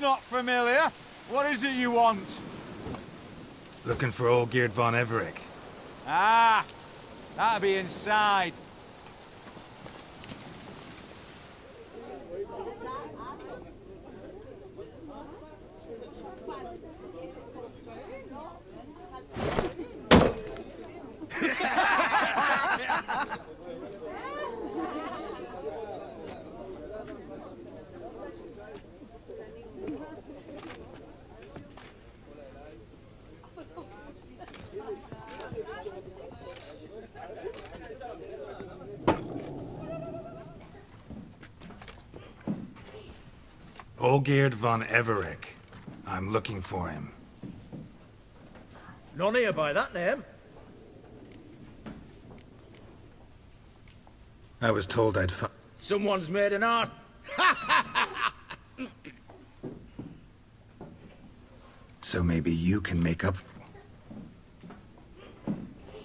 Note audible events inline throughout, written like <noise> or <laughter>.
Not familiar. What is it you want? Looking for old Olgierd von Everec. Ah, that'll be inside. Olgierd von Everec. I'm looking for him. None here by that name. I was told I'd fi- Someone's made an art. <laughs> So maybe you can make up...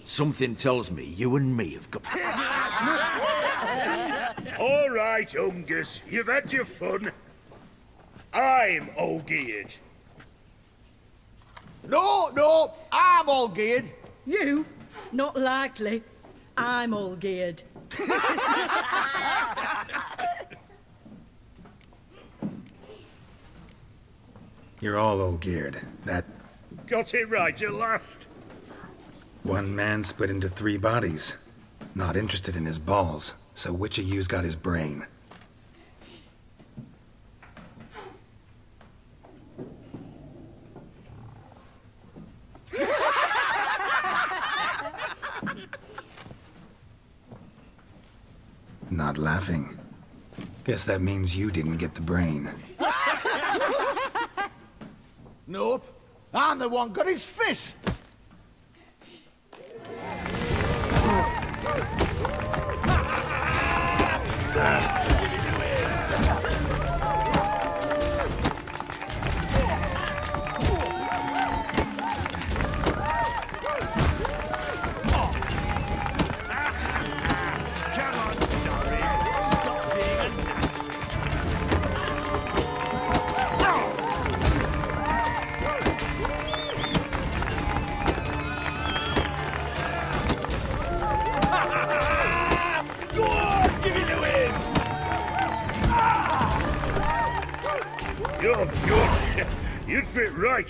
Something tells me you and me have got... <laughs> All right, Ungus, you've had your fun. I'm Olgierd. No, no, I'm Olgierd. You? Not likely. I'm Olgierd. <laughs> You're all Olgierd. That Got it right at last. one man split into three bodies. Not interested in his balls, so which of you's got his brain? Not laughing. Guess that means you didn't get the brain. <laughs> Nope. I'm the one got his fists. <laughs>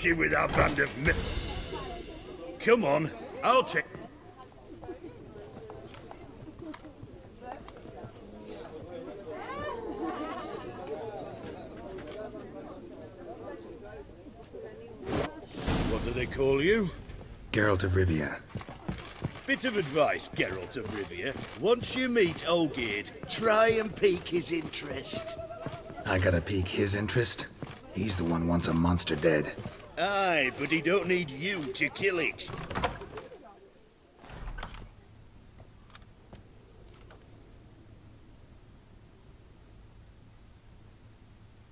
right with our band of men. Come on, I'll take... What do they call you? Geralt of Rivia. Bit of advice, Geralt of Rivia. Once you meet Olgierd, try and pique his interest. I gotta pique his interest? He's the one wants a monster dead. Aye, but he don't need you to kill it.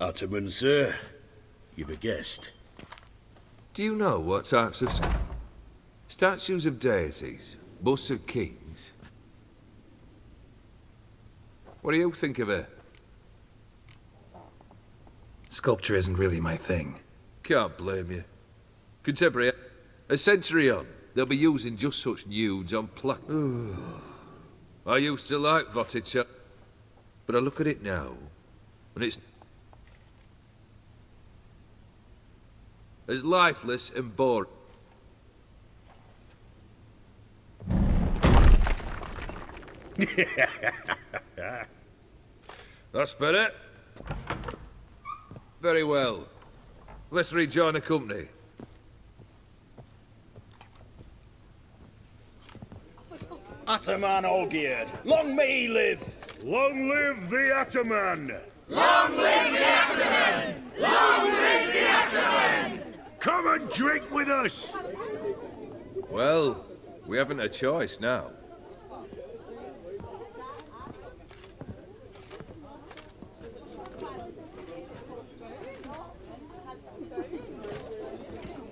Ataman, sir. You've a guest. Do you know what types of... Statues of deities, busts of kings? What do you think of her? Sculpture isn't really my thing. Can't blame you. Contemporary, a century on, they'll be using just such nudes on plaque. <sighs> I used to like Votica, but I look at it now, and it's as lifeless and boring. <laughs> That's better. Very well. Let's rejoin the company. Ataman Olgierd. Long may he live. Long live the Ataman. Long live the Ataman! Long live the Ataman! Come and drink with us! Well, we haven't a choice now.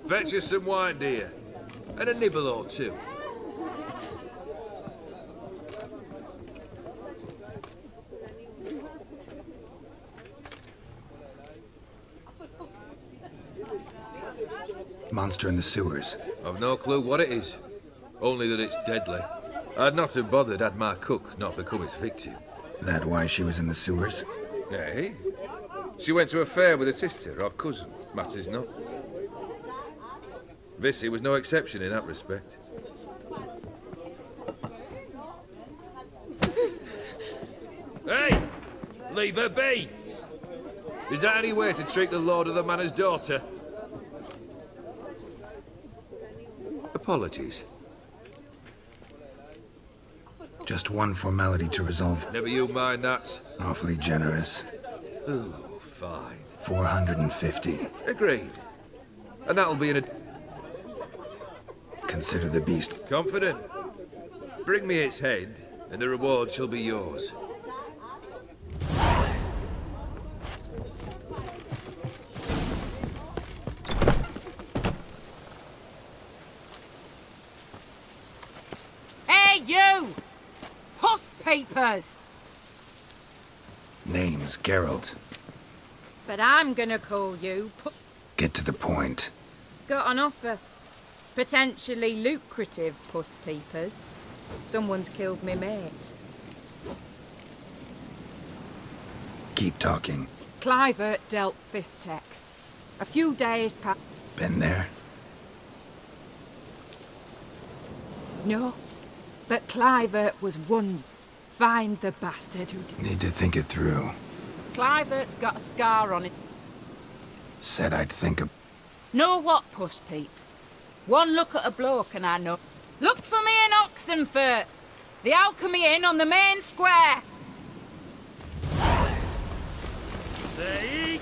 Fetch us some wine, dear, and a nibble or two. Monster in the sewers. I've no clue what it is, only that it's deadly. I'd not have bothered had my cook not become its victim. That why she was in the sewers? Nay. She went to a fair with a sister or cousin, matters not. Vissy was no exception in that respect. hey! Leave her be! Is that any way to treat the lord of the manor's daughter? Apologies. Just one formality to resolve. Never you mind that. Awfully generous. Ooh, fine. 450. Agreed. And that'll be in a... Consider the beast. Confident. Bring me its head, and the reward shall be yours. Hey, you! Puss papers! Name's Geralt. But I'm gonna call you pu- Get to the point. Got an offer. Potentially lucrative puss peepers. Someone's killed me mate. Keep talking. Clivert dealt Fistech. A few days past. Been there? No. But Clivert was one. Find the bastard who. Need to think it through. Clivert's got a scar on it. Said I'd think of. Know what, puss peeps? One look at a bloke and I know. Look for me in Oxenfurt. The Alchemy Inn on the main square. They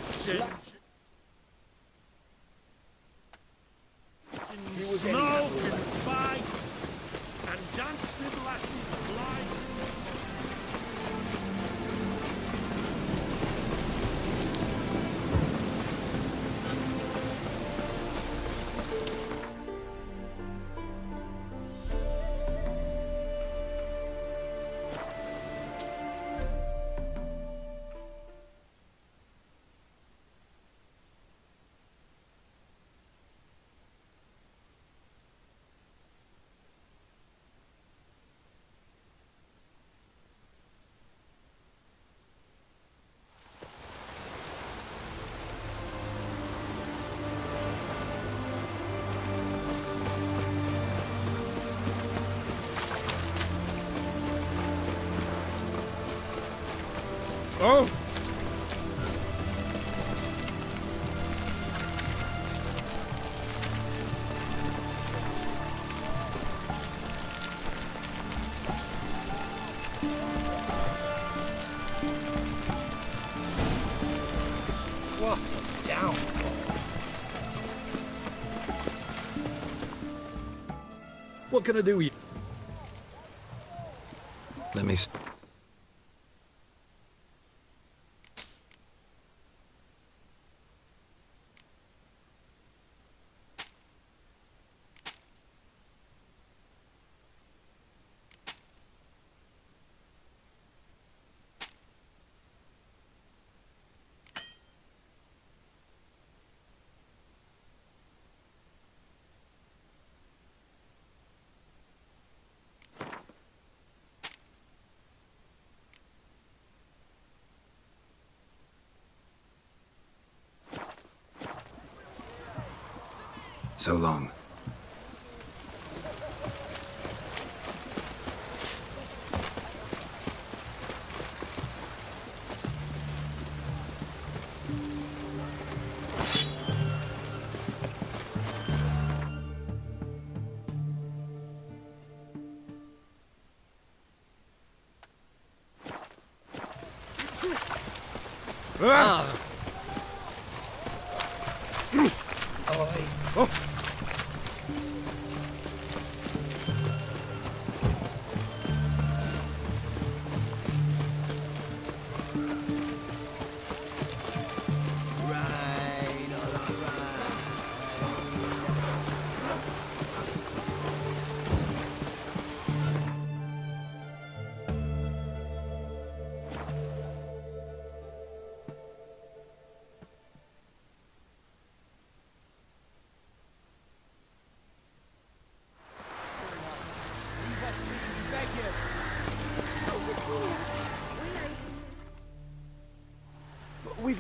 Can I do? With So long.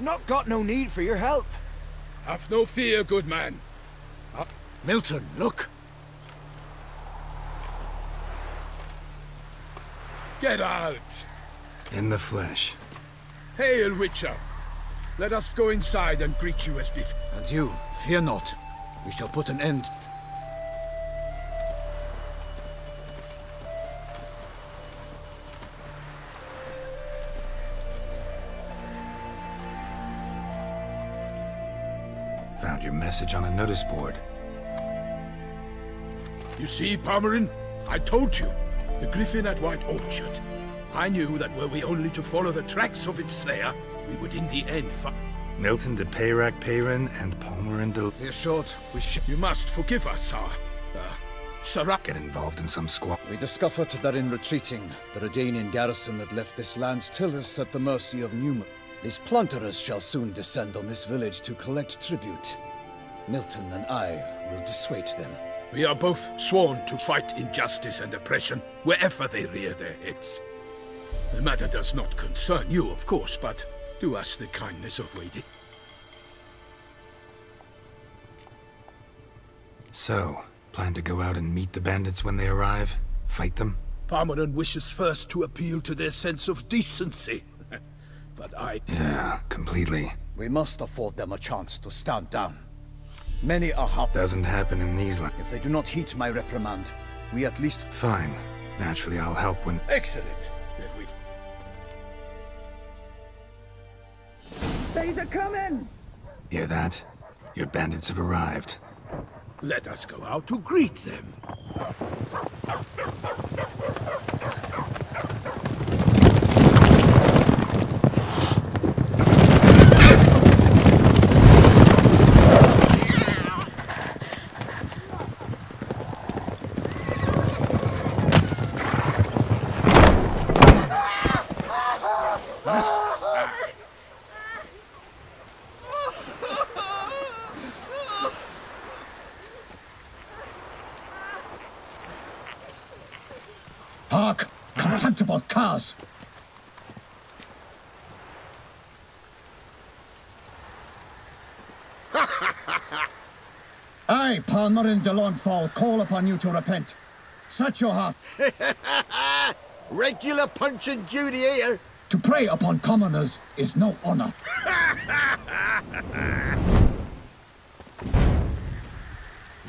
Not got no need for your help. Have no fear, good man. Uh, Milton, look. Get out! In the flesh. Hail, Witcher! Let us go inside and greet you as before. And you, fear not. We shall put an end. Message on a notice board. You see, Palmerin? I told you. The griffin at White Orchard. I knew that were we only to follow the tracks of its slayer, we would in the end find... Milton de Peyrac Peyran and Palmerin de... We're short. We sh You must forgive us, sir. Uh, Sirrah... Get involved in some squat. We discovered that in retreating, the Redanian garrison had left this land's tillers at the mercy of Newman. These plunderers shall soon descend on this village to collect tribute. Milton and I will dissuade them. We are both sworn to fight injustice and oppression wherever they rear their heads. The matter does not concern you, of course, but do us the kindness of waiting. So, plan to go out and meet the bandits when they arrive? Fight them? Palmerin wishes first to appeal to their sense of decency. <laughs> but I... Yeah, completely. We must afford them a chance to stand down. Many are hop. Doesn't happen in these lands. If they do not heed my reprimand, we at least... Fine. Naturally, I'll help when... Excellent. Then we... They's a coming! Hear that? Your bandits have arrived. Let us go out to greet them. Contemptible curs! I, <laughs> Palmerin de Launfal, call upon you to repent. Set your heart <laughs> Regular punch and Judy here. to prey upon commoners is no honor. <laughs>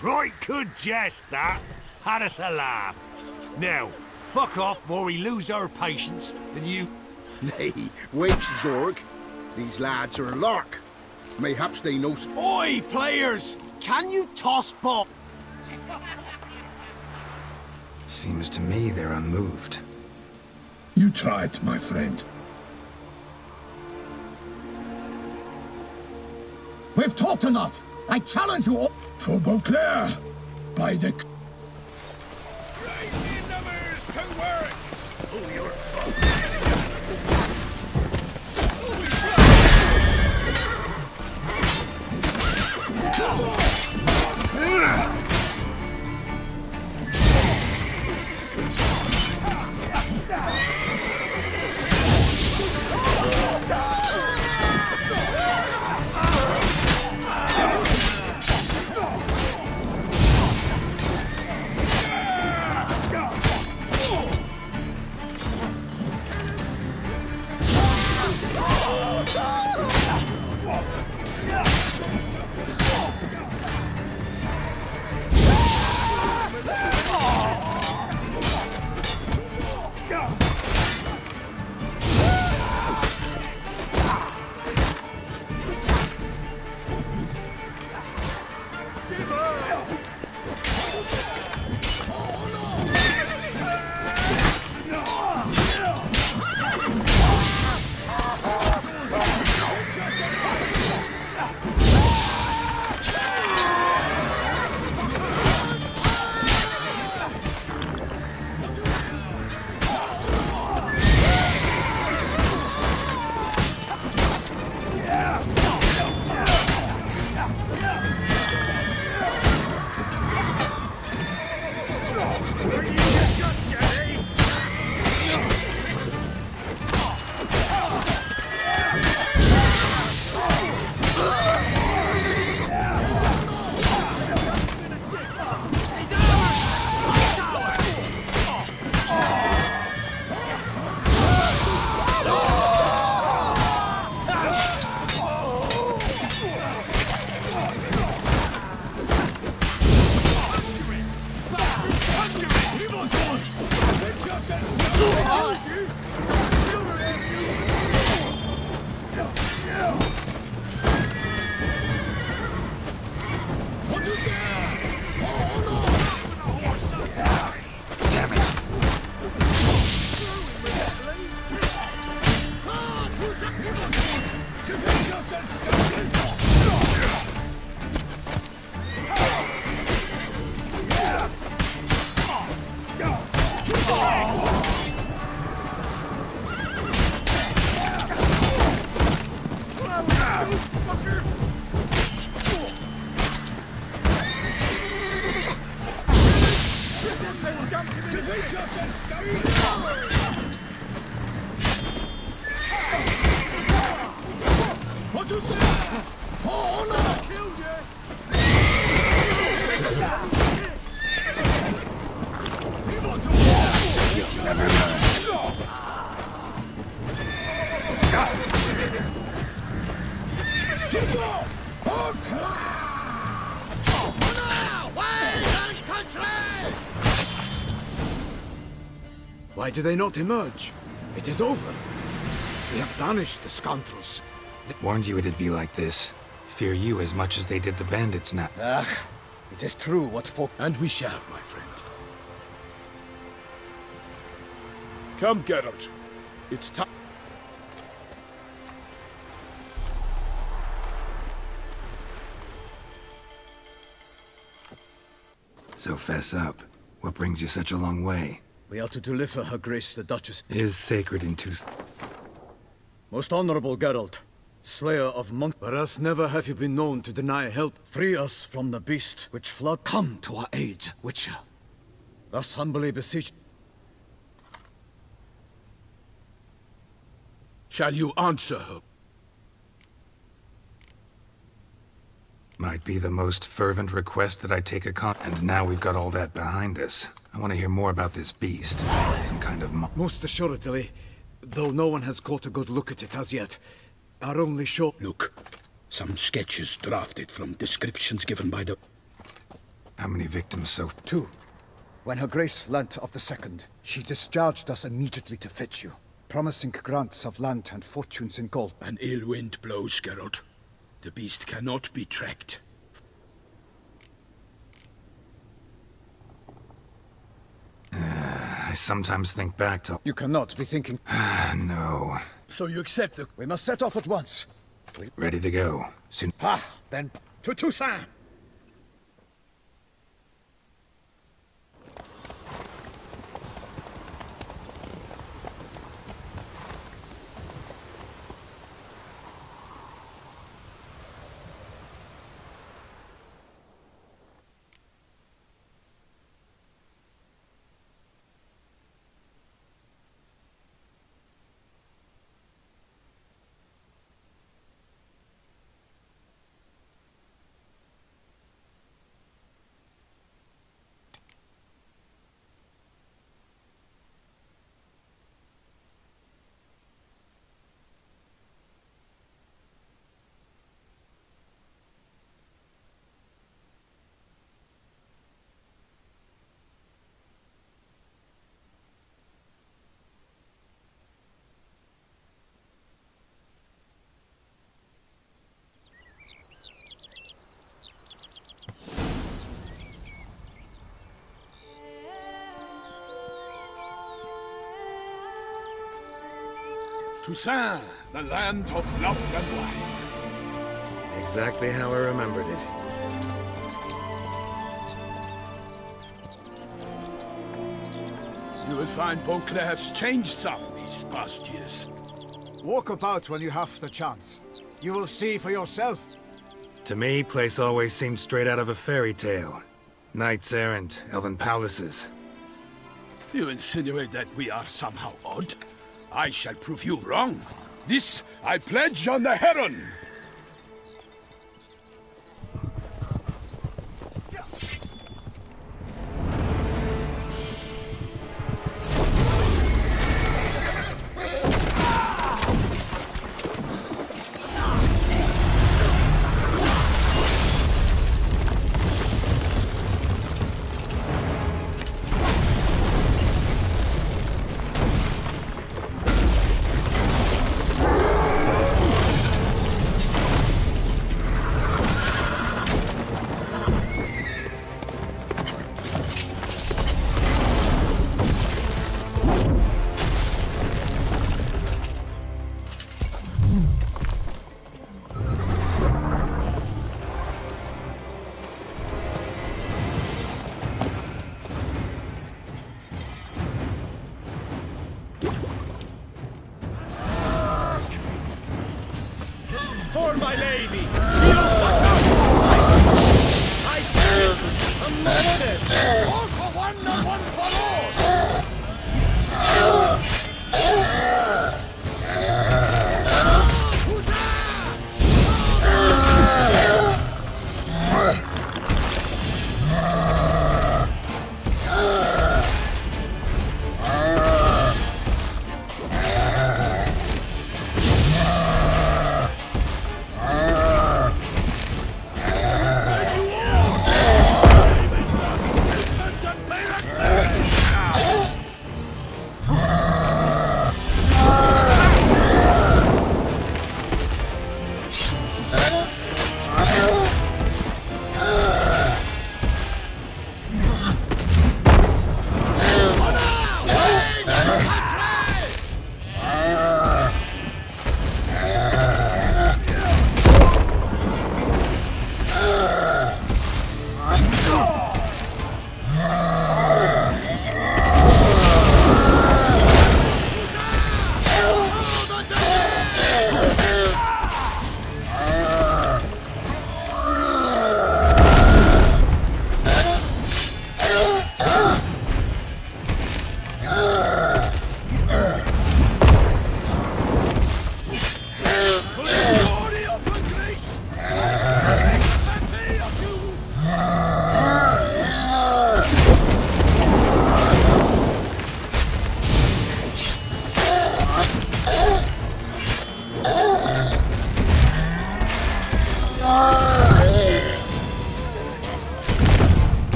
Right good jest, that. Had us a laugh. Now, fuck off before we lose our patience and you... <laughs> Nay, wait, Zorg. These lads are a lark. Mayhaps they know... Oi, players! Can you toss ball? <laughs> Seems to me they're unmoved. You tried, my friend. We've talked enough. I challenge you all. For Beauclair, by the... Yeah! Why do they not emerge? It is over. We have banished the scoundrels. Warned you it'd be like this. Fear you as much as they did the bandits now. Ah, it is true what folk... And we shall, my friend. Come, Geralt. It's time. So fess up. What brings you such a long way? We are to deliver her grace the Duchess. Is sacred in two... Most honorable Geralt, slayer of monk, whereas never have you been known to deny help. Free us from the beast which flood. Come to our aid, Witcher. Thus humbly beseech. Shall you answer her? Might be the most fervent request that I take a con- And now we've got all that behind us. I want to hear more about this beast. Some kind of mo- Most assuredly, though no one has caught a good look at it as yet. Our only show... Look, some sketches drafted from descriptions given by the... How many victims so... Two. When her grace learnt of the second, she discharged us immediately to fetch you, promising grants of land and fortunes in gold. An ill wind blows, Geralt. The beast cannot be tracked. I sometimes think back to... You cannot be thinking... <sighs> no. So you accept the... We must set off at once. Ready to go. Soon... Ha! Then to Toussaint! Toussaint, the land of love and wine. Exactly how I remembered it. You will find Beauclair's changed some these past years. Walk about when you have the chance. You will see for yourself. To me, place always seemed straight out of a fairy tale. Knights errant, elven palaces. You insinuate that we are somehow odd? I shall prove you wrong. This I pledge on the Heron!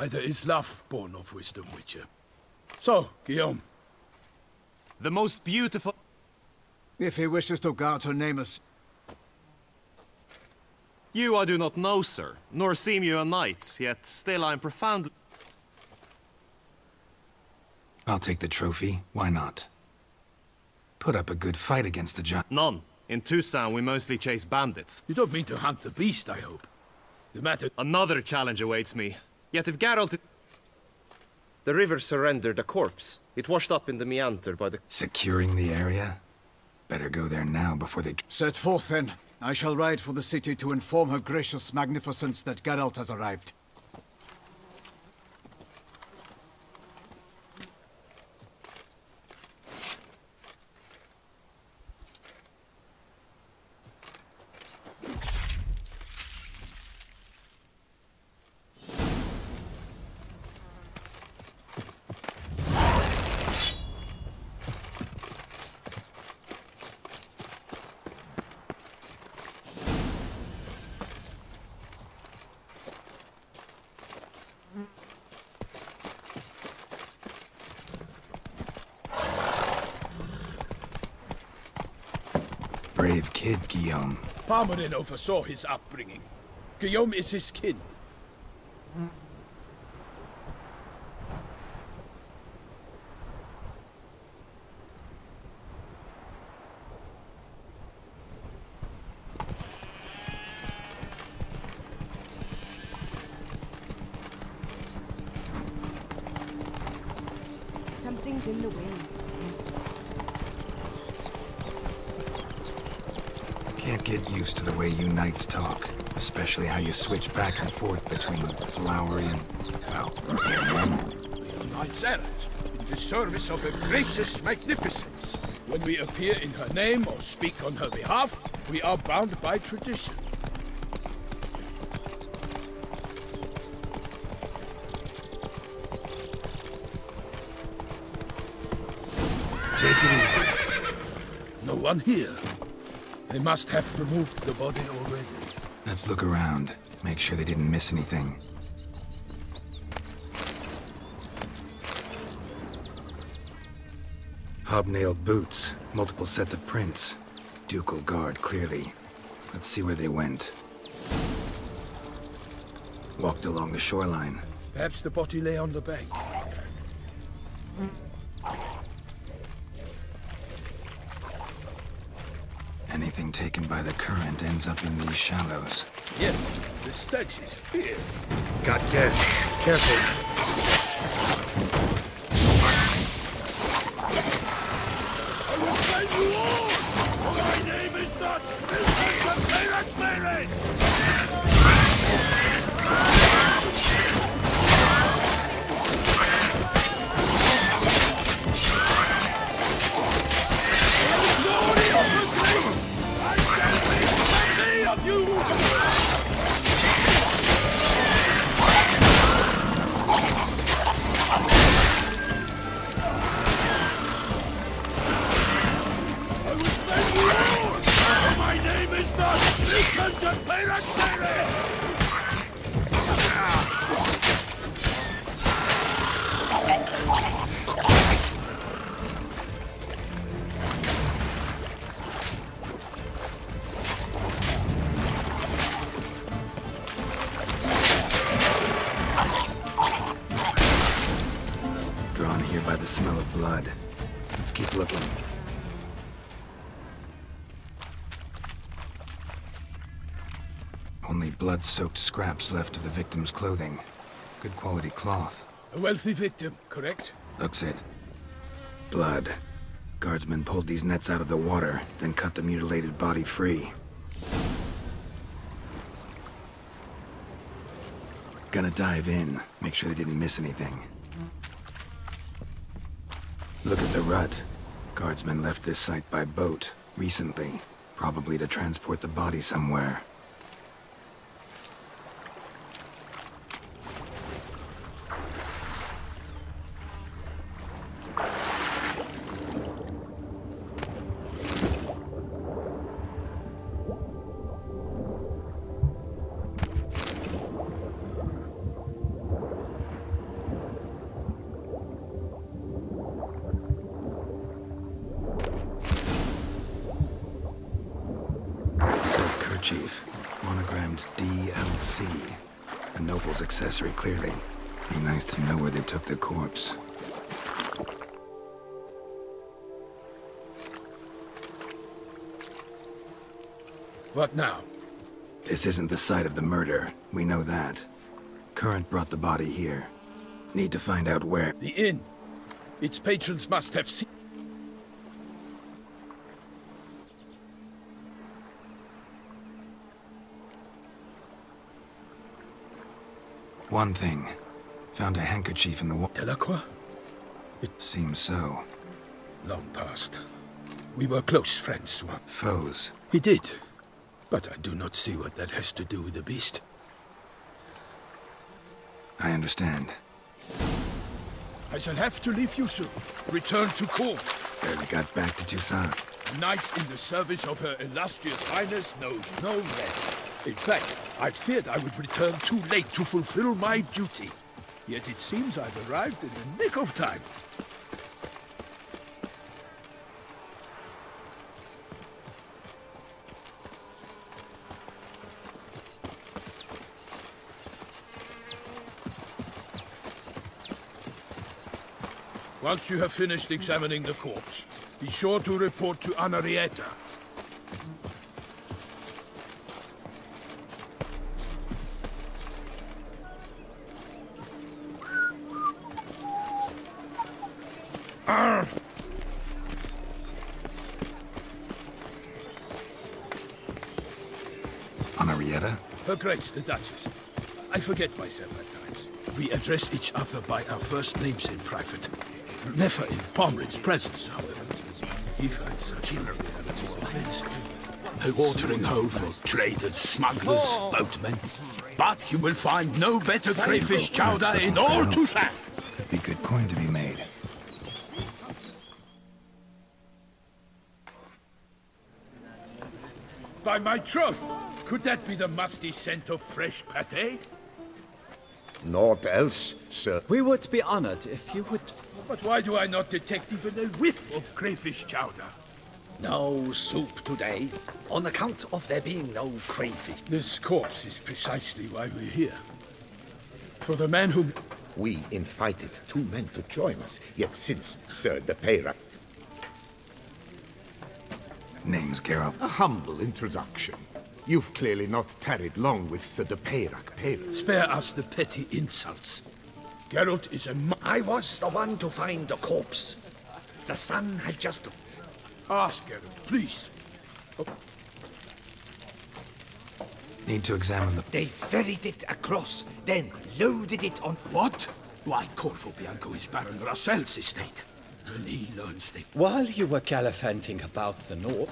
Neither is love born of wisdom, Witcher. So, Guillaume. The most beautiful... If he wishes to guard her name as... You I do not know, sir, nor seem you a knight, yet still I am profoundly... I'll take the trophy. Why not? Put up a good fight against the giant. None. In Toussaint, we mostly chase bandits. You don't mean to hunt the beast, I hope. The matter... Another challenge awaits me. Yet if Geralt... The river surrendered a corpse. It washed up in the meander by the... Securing the area? Better go there now before they... Set forth, then. I shall ride for the city to inform her gracious magnificence that Geralt has arrived. Brave kid, Guillaume. Palmerin oversaw his upbringing. Guillaume is his kin. Something's in the wind. Can't get used to the way you knights talk. Especially how you switch back and forth between flowery and, well, normal. Knights errant, in the service of her gracious magnificence. When we appear in her name or speak on her behalf, we are bound by tradition. Take it easy. No one here. They must have removed the body already. Let's look around. Make sure they didn't miss anything. Hobnailed boots, multiple sets of prints. Ducal guard, clearly. Let's see where they went. Walked along the shoreline. Perhaps the body lay on the bank. Shallows. Yes, the stench is fierce. Got guests. Careful. Blood-soaked scraps left of the victim's clothing. Good quality cloth. A wealthy victim, correct? Looks it. Blood. Guardsmen pulled these nets out of the water, then cut the mutilated body free. Gonna dive in, make sure they didn't miss anything. Look at the rut. Guardsmen left this site by boat, recently. Probably to transport the body somewhere. This isn't the site of the murder. We know that. Current brought the body here. Need to find out where. The inn. Its patrons must have seen... One thing. Found a handkerchief in the wall. Delacroix? It seems so. Long past. We were close friends, Swan. Foes. He did. But I do not see what that has to do with the beast. I understand. I shall have to leave you soon. Return to court. Barely got back to Toussaint. A knight in the service of her illustrious highness knows no rest. In fact, I feared I would return too late to fulfill my duty. Yet it seems I've arrived in the nick of time. Once you have finished examining the corpse, be sure to report to Anarietta. Arr! Anarietta? Her Grace, the Duchess. I forget myself at times. We address each other by our first names in private. Never in Pomrin's presence, however. He finds such familiarities offensive. A watering hole for traders, smugglers, oh. boatmen. But you will find no better crayfish chowder in all Toussaint. Could be good coin to be made. By my troth, could that be the musty scent of fresh pate? Naught else, sir. We would be honored if you would... But why do I not detect even a whiff of crayfish chowder? No soup today, on account of there being no crayfish. This corpse is precisely why we're here. For the man whom... We invited two men to join us, yet since Sir de Peyrac... Name's Geralt. A humble introduction. You've clearly not tarried long with Sir de Peyrac Peyrac. Spare us the petty insults. Geralt is a... I was the one to find the corpse. The sun had just... Ask Geralt, please. Oh. Need to examine the... They ferried it across, then loaded it on... What? Why, Corvo Bianco is Baron Russell's estate. And he learns they... While you were gallivanting about the north...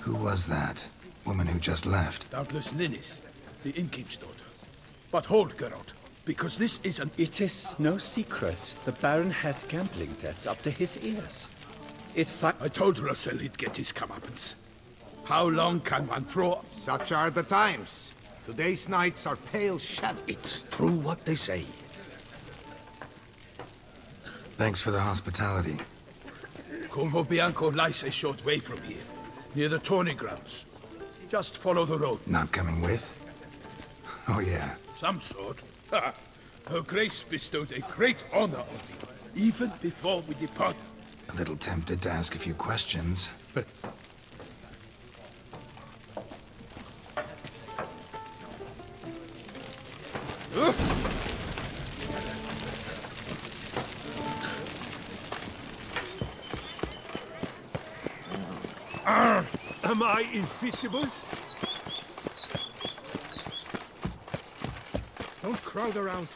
Who was that? Woman who just left. Doubtless Linnis, the innkeep's daughter. But hold, Geralt, because this is an... It is no secret. The Baron had gambling debts up to his ears. It fa- I told Russell he'd get his comeuppance. How long can one throw... Such are the times. Today's nights are pale shadow. It's true what they say. Thanks for the hospitality. Corvo Bianco lies a short way from here, near the tourney grounds. Just follow the road. Not coming with? Oh, yeah. Some sort. <laughs> Her Grace bestowed a great honor on me, even before we depart. A little tempted to ask a few questions, but... Am I invisible? Crowd around.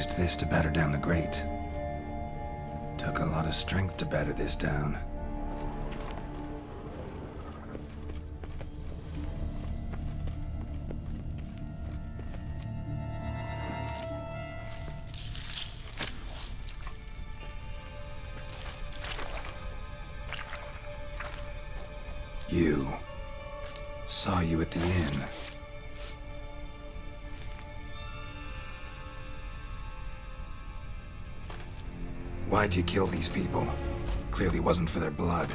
Used this to batter down the grate. Took a lot of strength to batter this down. You. Saw you at the inn. Why'd you kill these people? Clearly wasn't for their blood.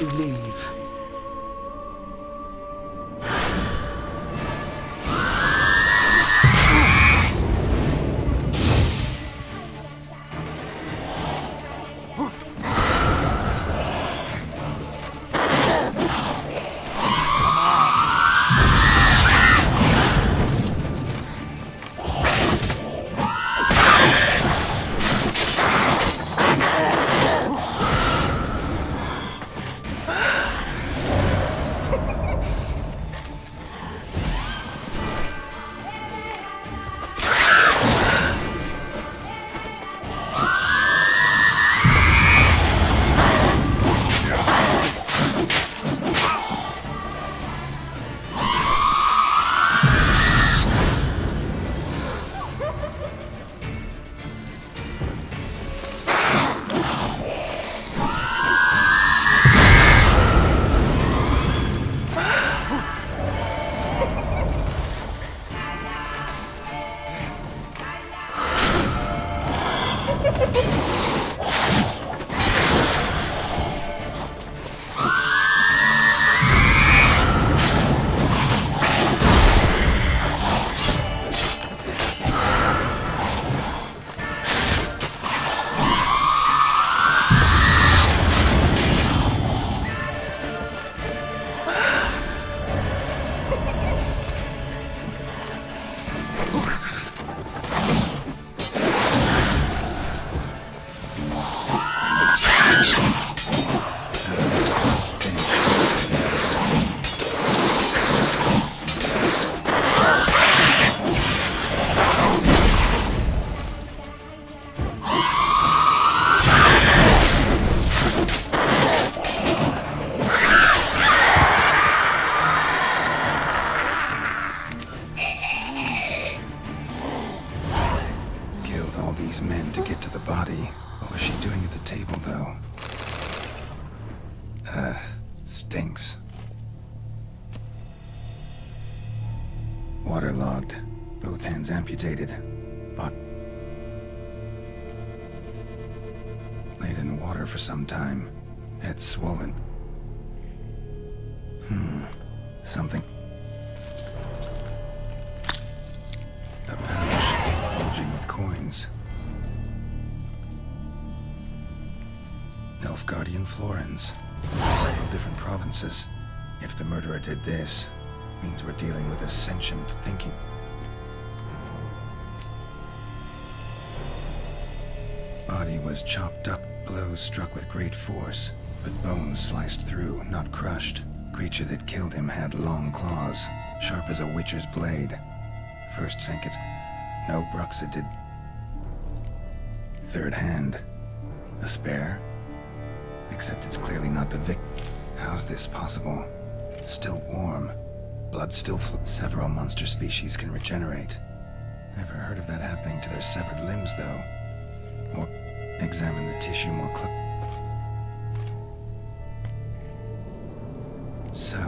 You leave. Waterlogged. Both hands amputated. But... Laid in water for some time. Head swollen. Hmm. Something. A pouch bulging with coins. Elf Guardian florins. Several different provinces. If the murderer did this, means we're dealing with a sentient thinking. body was chopped up, blows struck with great force, but bones sliced through, not crushed. Creature that killed him had long claws, sharp as a witcher's blade. First sank its... No, Bruxa did... Third hand. A spare? Except it's clearly not the vic... How's this possible? Still warm. Blood still fl- Several monster species can regenerate. Never heard of that happening to their severed limbs, though. Or examine the tissue more closely. So,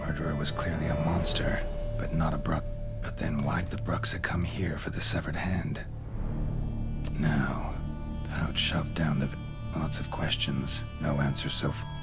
murderer was clearly a monster, but not a Bruck. But then why'd the Bruxa come here for the severed hand? Now, pouch shoved down the... Lots of questions, no answers so far.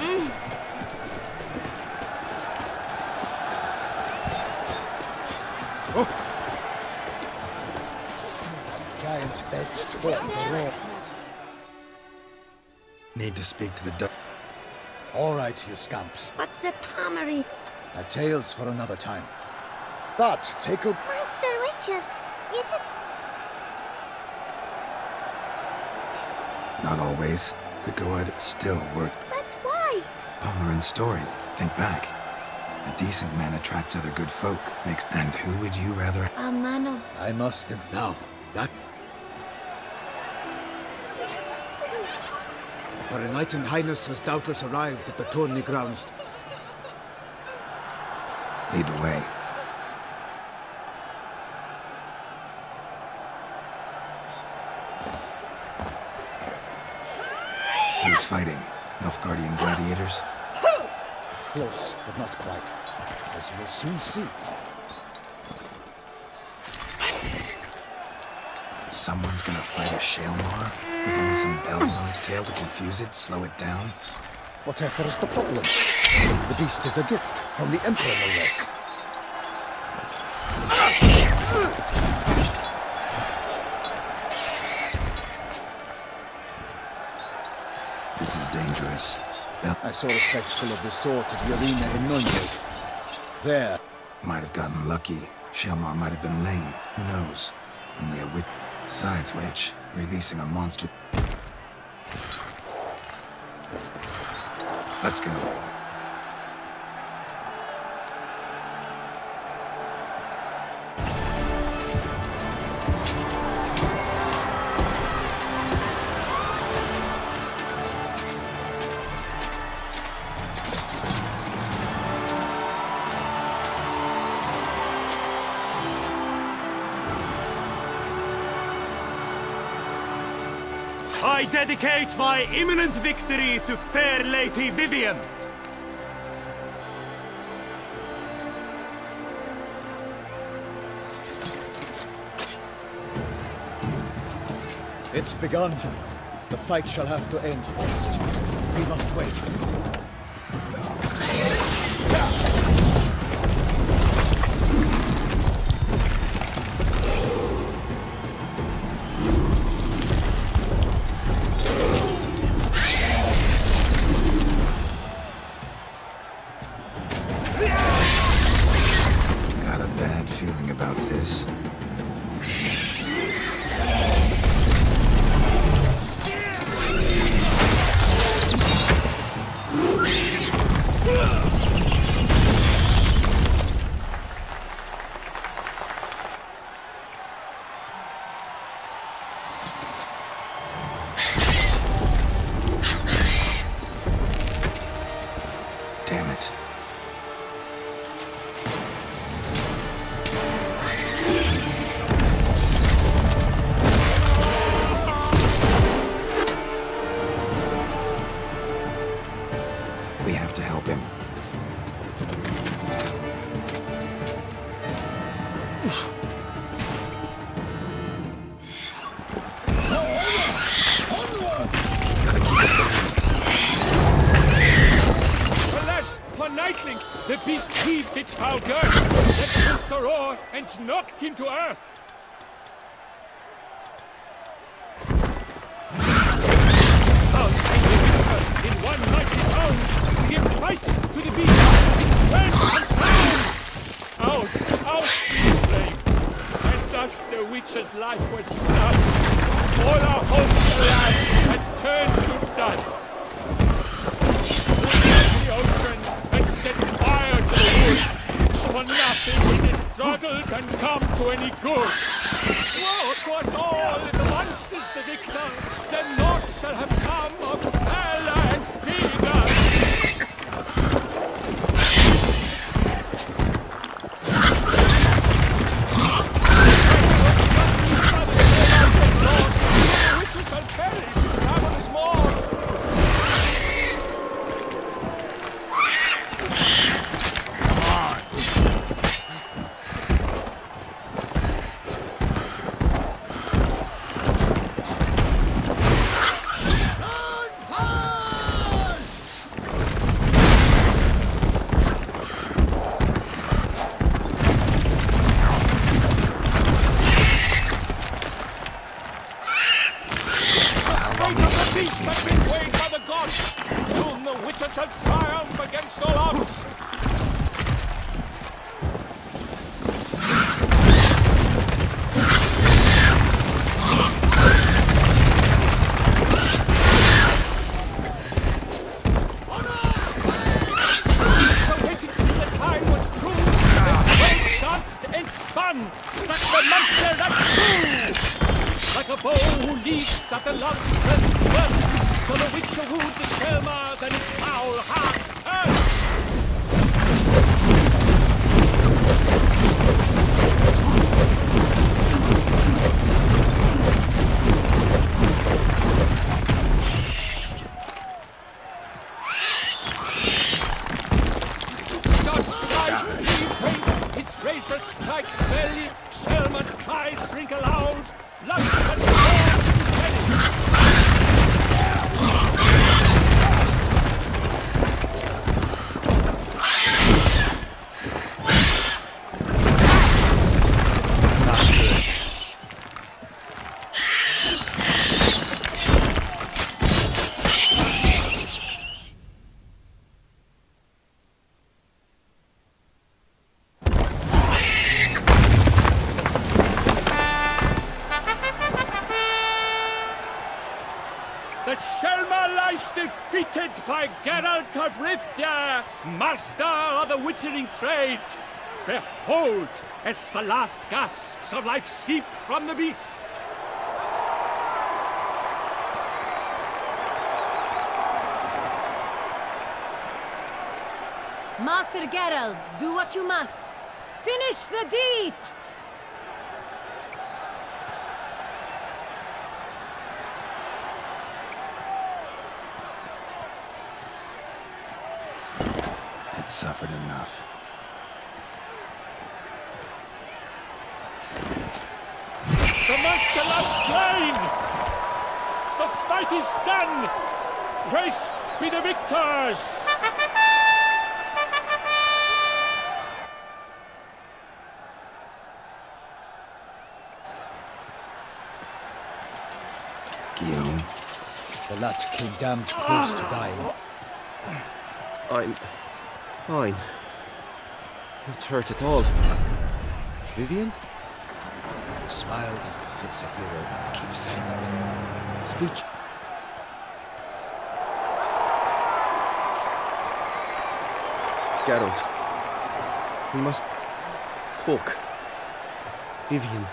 Mm. Giant beds full of the raw. Need to speak to the du- All right, you scamps. But the Palmery, A tales for another time. But take a Master Richard, is it Not always. Could go either. Still worth. But why? Palmerin's story. Think back. A decent man attracts other good folk. Makes. And who would you rather? A man of I must now. That Her Enlightened Highness has doubtless arrived at the tourney grounds. Lead the way. Who's fighting? Close, but not quite. As you will soon see. Someone's gonna fight a Shaelmaar? With only some bells on its tail to confuse it, slow it down? Whatever is the problem? The beast is a gift from the Emperor, no less. This is dangerous. I saw a spectacle of the sort at the arena in Nuremberg. There. Might have gotten lucky. Shaelmaar might have been lame. Who knows? Only a wit. Besides which, releasing a monster. Let's go. Dedicate my imminent victory to fair Lady Vivienne. It's begun. The fight shall have to end first. We must wait. We have to help him. Nightling, the beast heaved its foul girth, a roar, and knocked him to earth. The life was snuffed. All our hopes, alas, had turned to dust We the ocean and set fire to the wood. For nothing will this struggle can come to any good. Woe us all if the monster's the victor, then naught shall have come of valor master of the witchering trade. Behold, as the last gasps of life seep from the beast. Master Geralt, do what you must. Finish the deed! Suffered enough. The monster lies slain! The fight is done! Christ be the victors! Guillaume. The lad came damned close to ah. dying. I'm fine. Not hurt at all. Vivienne? Smile as befits a hero and keep silent. Speech. Geralt. We must talk. Vivienne.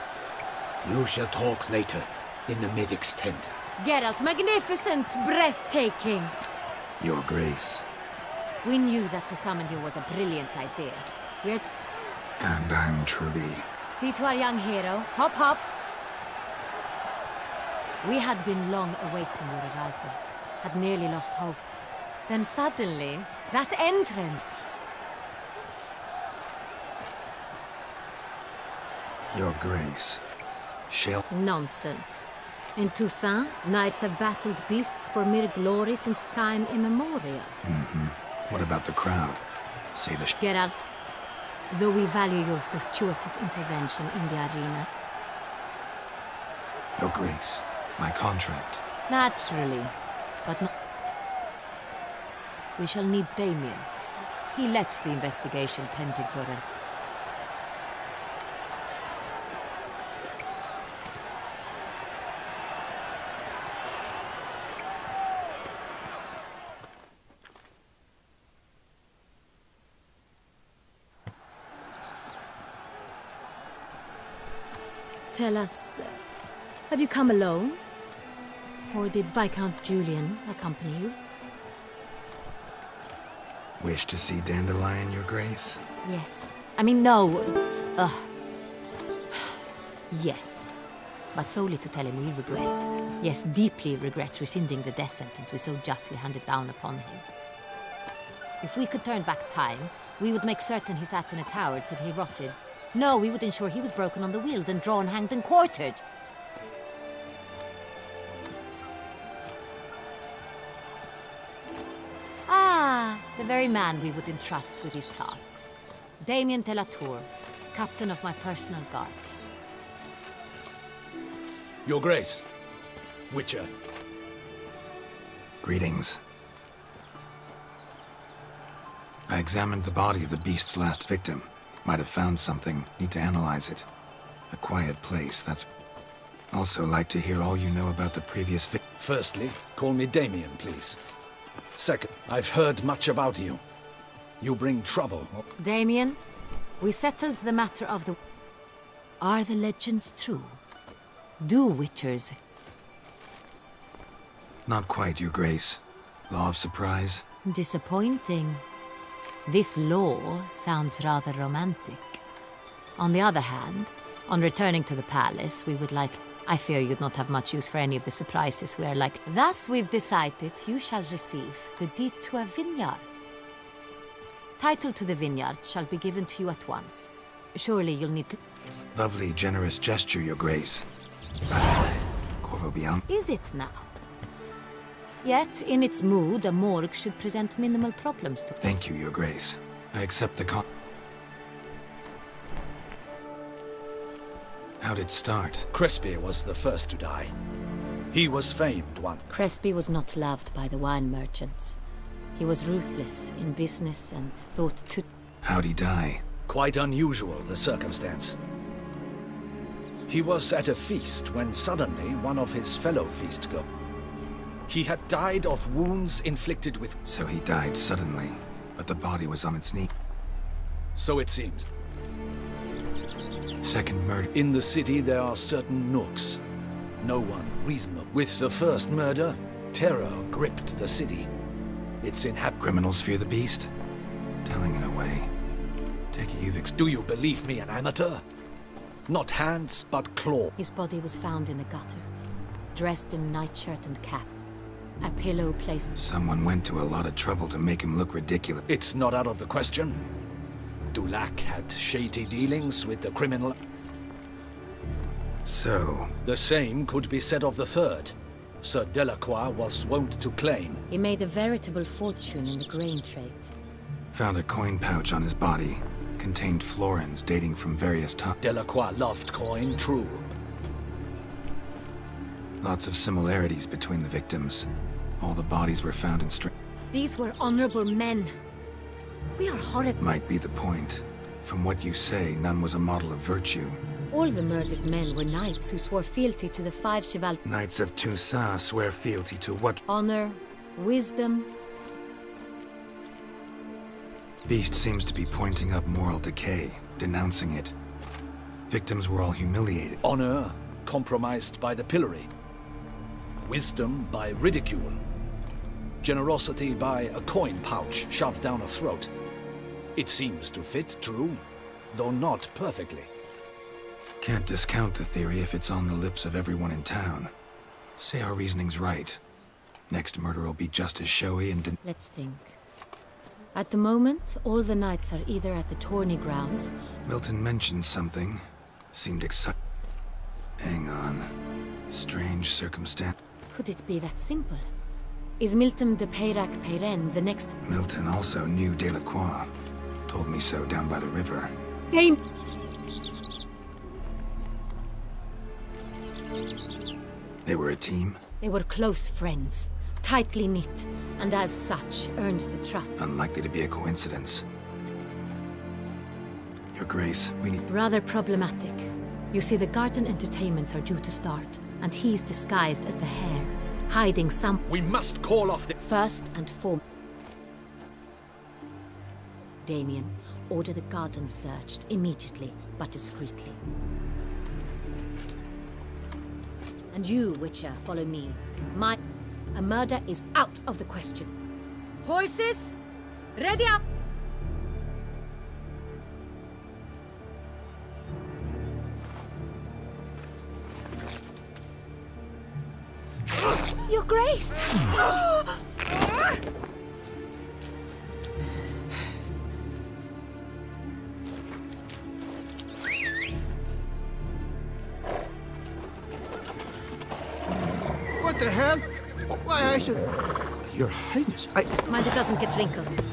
You shall talk later, in the medic's tent. Geralt, magnificent, breathtaking. Your Grace. We knew that to summon you was a brilliant idea. We're... And I'm truly... See to our young hero. Hop, hop. We had been long awaiting your arrival. Had nearly lost hope. Then suddenly, that entrance... Your Grace. Shall... Nonsense. In Toussaint, knights have battled beasts for mere glory since time immemorial. Mm-hmm. What about the crowd? Say the sh- Geralt, though we value your fortuitous intervention in the arena, Your Grace. My contract. naturally, but no... We shall need Damien. He led the investigation pending Tell us, uh, have you come alone? Or did Viscount Julian accompany you? Wish to see Dandelion, Your Grace? Yes. I mean, no. Ugh. Yes. But solely to tell him we regret. Yes, deeply regret rescinding the death sentence we so justly handed down upon him. If we could turn back time, we would make certain he sat in a tower till he rotted. No, we would ensure he was broken on the wheel, then drawn, hanged, and quartered. Ah, the very man we would entrust with these tasks. Damien de la Tour, captain of my personal guard. Your Grace. Witcher. Greetings. I examined the body of the beast's last victim. Might have found something. Need to analyze it. A quiet place, that's... Also like to hear all you know about the previous vic- Firstly, call me Damien, please. Second, I've heard much about you. You bring trouble. Damien, we settled the matter of the... Are the legends true? Do witchers... Not quite, Your Grace. Law of surprise? Disappointing. This law sounds rather romantic. On the other hand, on returning to the palace, we would like... I fear you'd not have much use for any of the surprises we are like... Thus we've decided you shall receive the deed to a vineyard. Title to the vineyard shall be given to you at once. Surely you'll need to... Lovely, generous gesture, Your Grace. Ah, corvo Bian. Is it now? Yet, in its mood, a morgue should present minimal problems to... Thank you, Your Grace. I accept the con- How'd it start? Crespi was the first to die. He was famed once. Crespi was not loved by the wine merchants. He was ruthless in business and thought to... How'd he die? Quite unusual, the circumstance. He was at a feast when suddenly one of his fellow feastgoers. He had died of wounds inflicted with... So he died suddenly, but the body was on its knee. So it seems. Second murder. In the city there are certain nooks. No one reasonable. With the first murder, terror gripped the city. Its inhabitants... Criminals fear the beast? Telling in a way. Take it you've Do you believe me an amateur? Not hands, but claw. His body was found in the gutter, dressed in nightshirt and cap. A pillow placed. Someone went to a lot of trouble to make him look ridiculous. It's not out of the question. Dulac had shady dealings with the criminal. So? The same could be said of the third. Sir Delacroix was wont to claim. He made a veritable fortune in the grain trade. Found a coin pouch on his body. Contained florins dating from various times. Delacroix loved coin, true. Lots of similarities between the victims. All the bodies were found in str- These were honorable men. We are horrid. Might be the point. From what you say, none was a model of virtue. All the murdered men were knights who swore fealty to the five chival. Knights of Toussaint swear fealty to what? Honor, wisdom. Beast seems to be pointing up moral decay, denouncing it. Victims were all humiliated. Honor compromised by the pillory. Wisdom by ridicule. Generosity by a coin pouch shoved down a throat. It seems to fit, true, though not perfectly. Can't discount the theory if it's on the lips of everyone in town. Say our reasoning's right. Next murder will be just as showy and... Let's think. At the moment, all the knights are either at the tourney grounds... Milton mentioned something. Seemed excited. Hang on. Strange circumstance. Could it be that simple? Is Milton de Peyrac Peyran the next... Milton also knew Delacroix. Told me so down by the river. Dame... They were a team? They were close friends, tightly knit, and as such, earned the trust. Unlikely to be a coincidence. Your Grace, we need... Rather problematic. You see, the garden entertainments are due to start, and he's disguised as the hare, hiding some... We must call off the... First and foremost... Damien, order the garden searched immediately, but discreetly. And you, Witcher, follow me. My... A murder is out of the question. Horses, ready up! Doesn't get wrinkled.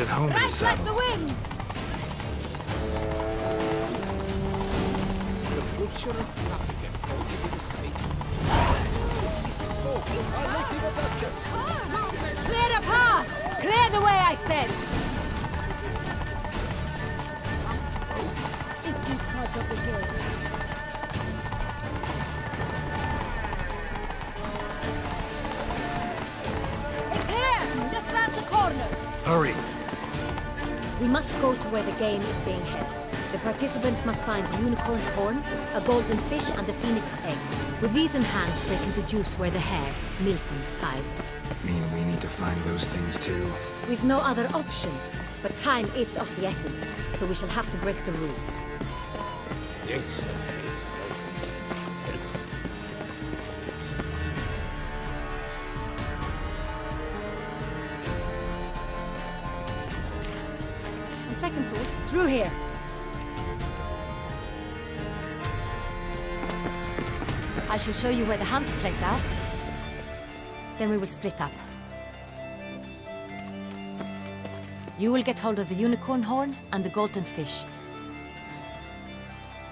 Right at home in the Right like the wind! Game is being held. The participants must find a unicorn's horn, a golden fish, and a phoenix egg. With these in hand, they can deduce where the hare, Milton, hides. Mean we need to find those things too. We've no other option. But time is of the essence, so we shall have to break the rules. Yes. Shall show you where the hunt plays out. Then we will split up. You will get hold of the unicorn horn and the golden fish.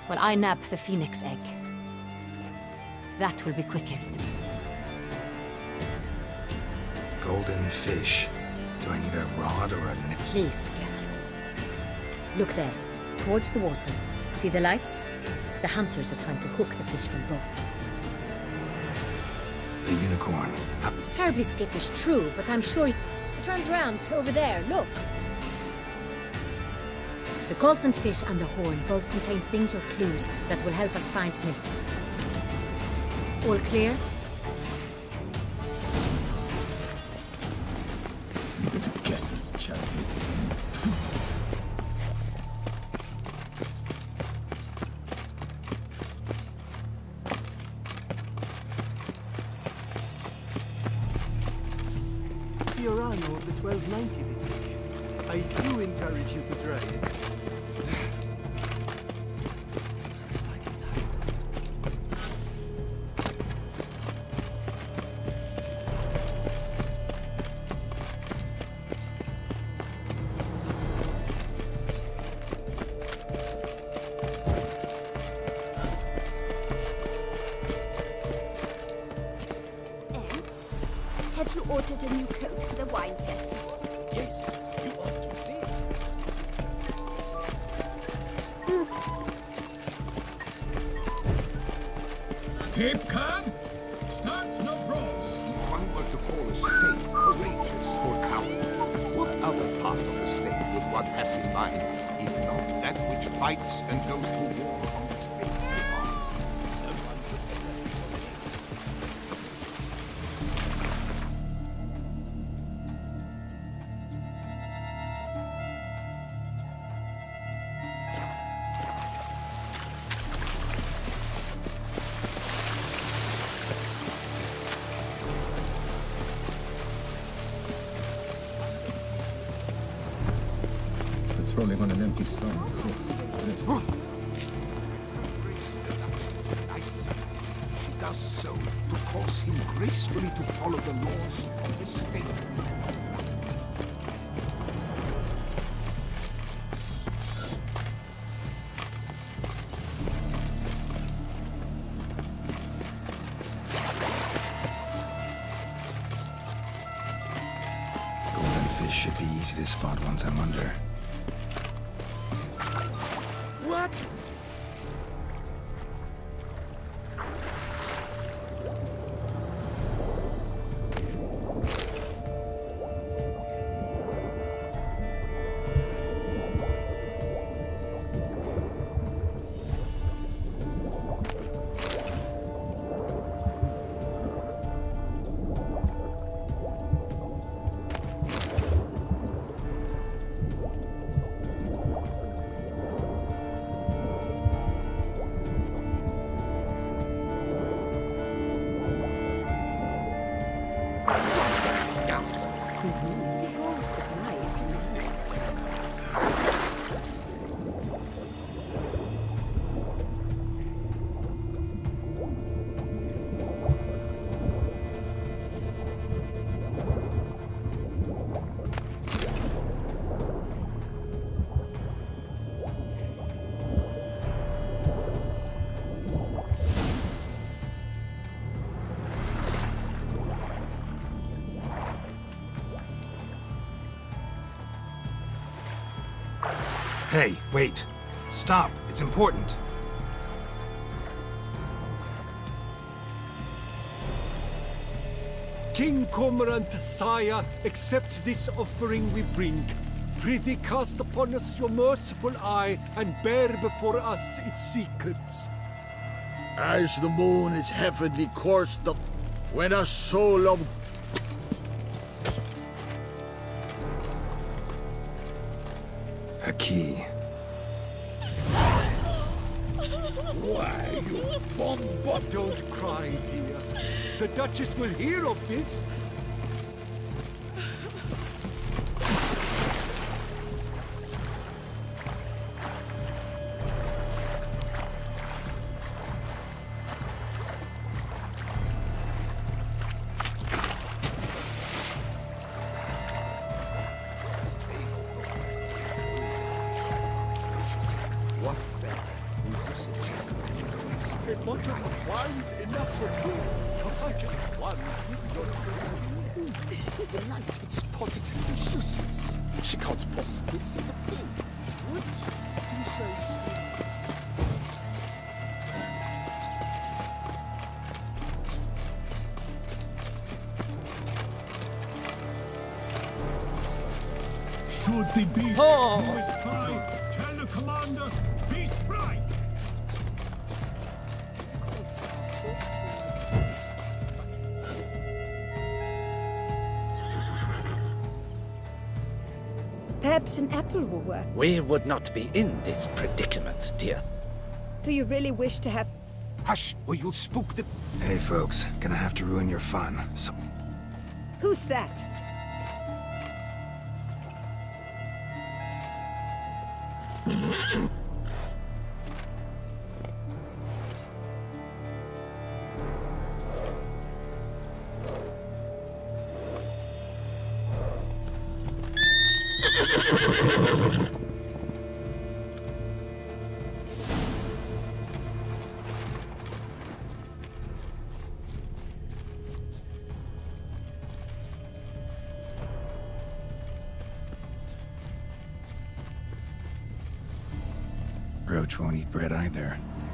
While I nab the phoenix egg. That will be quickest. Golden fish. Do I need a rod or a net? Please, Geralt. Look there, towards the water. See the lights? The hunters are trying to hook the fish from boats. The unicorn. It's terribly skittish, true, but I'm sure it runs around over there. Look. The golden fish and the horn both contain things or clues that will help us find Milton. All clear? Guess this. 90. I do encourage you to try it. Have you ordered a new coat for the wine festival? Patrolling on an empty stone. He does so to cause him gracefully to follow the laws of the state. Golden fish should be easy to spot once I'm under. Hey, wait. Stop. It's important. King Cormorant, sire, accept this offering we bring. Prithee cast upon us your merciful eye and bear before us its secrets. As the moon is heavenly coursed up, when a soul of will hear of this. The lantern's positively useless. She can't possibly see the thing. What? He says. Should the beast Oh. An apple will work. We would not be in this predicament, dear. Do you really wish to have... Hush, or you'll spook the... Hey, folks. Gonna have to ruin your fun. So Who's that?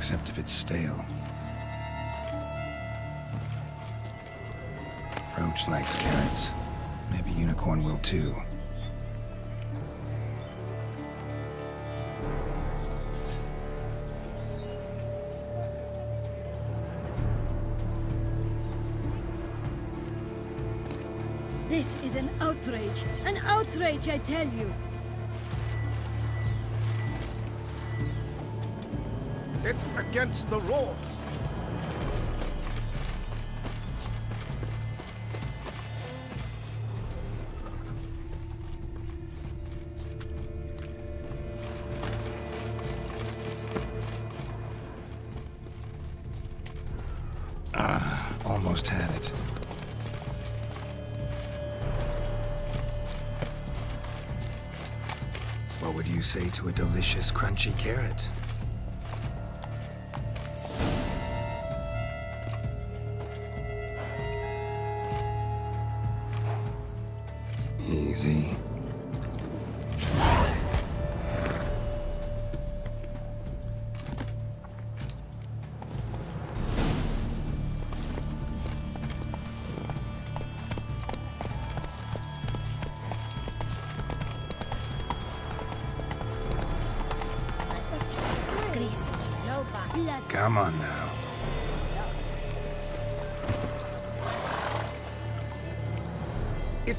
Except if it's stale. Roach likes carrots. Maybe Unicorn will too. This is an outrage. An outrage, I tell you. Against the rules. Ah, almost had it. What would you say to a delicious, crunchy carrot?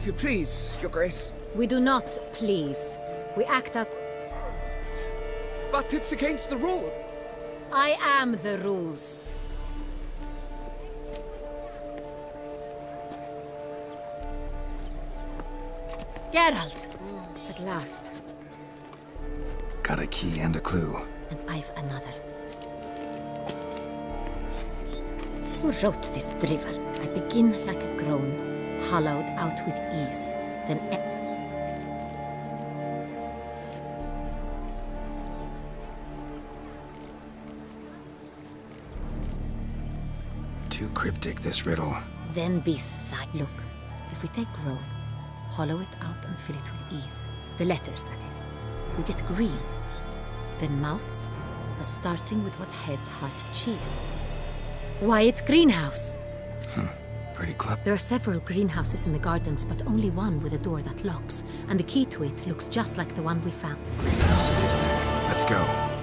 If you please, Your Grace. We do not please. We act up. But it's against the rule. I am the rules. Geralt! Mm. At last. Got a key and a clue. And I've another. Who wrote this drivel? I begin like a groan, hollowed out with ease, then e- Too cryptic, this riddle. then be beside. Look, if we take groan, hollow it out and fill it with ease, the letters that is, we get green. Then mouse, but starting with what heads heart cheese. Why, it's greenhouse! Pretty clever. There are several greenhouses in the gardens, but only one with a door that locks, and the key to it looks just like the one we found. Greenhouse it is then. Let's go.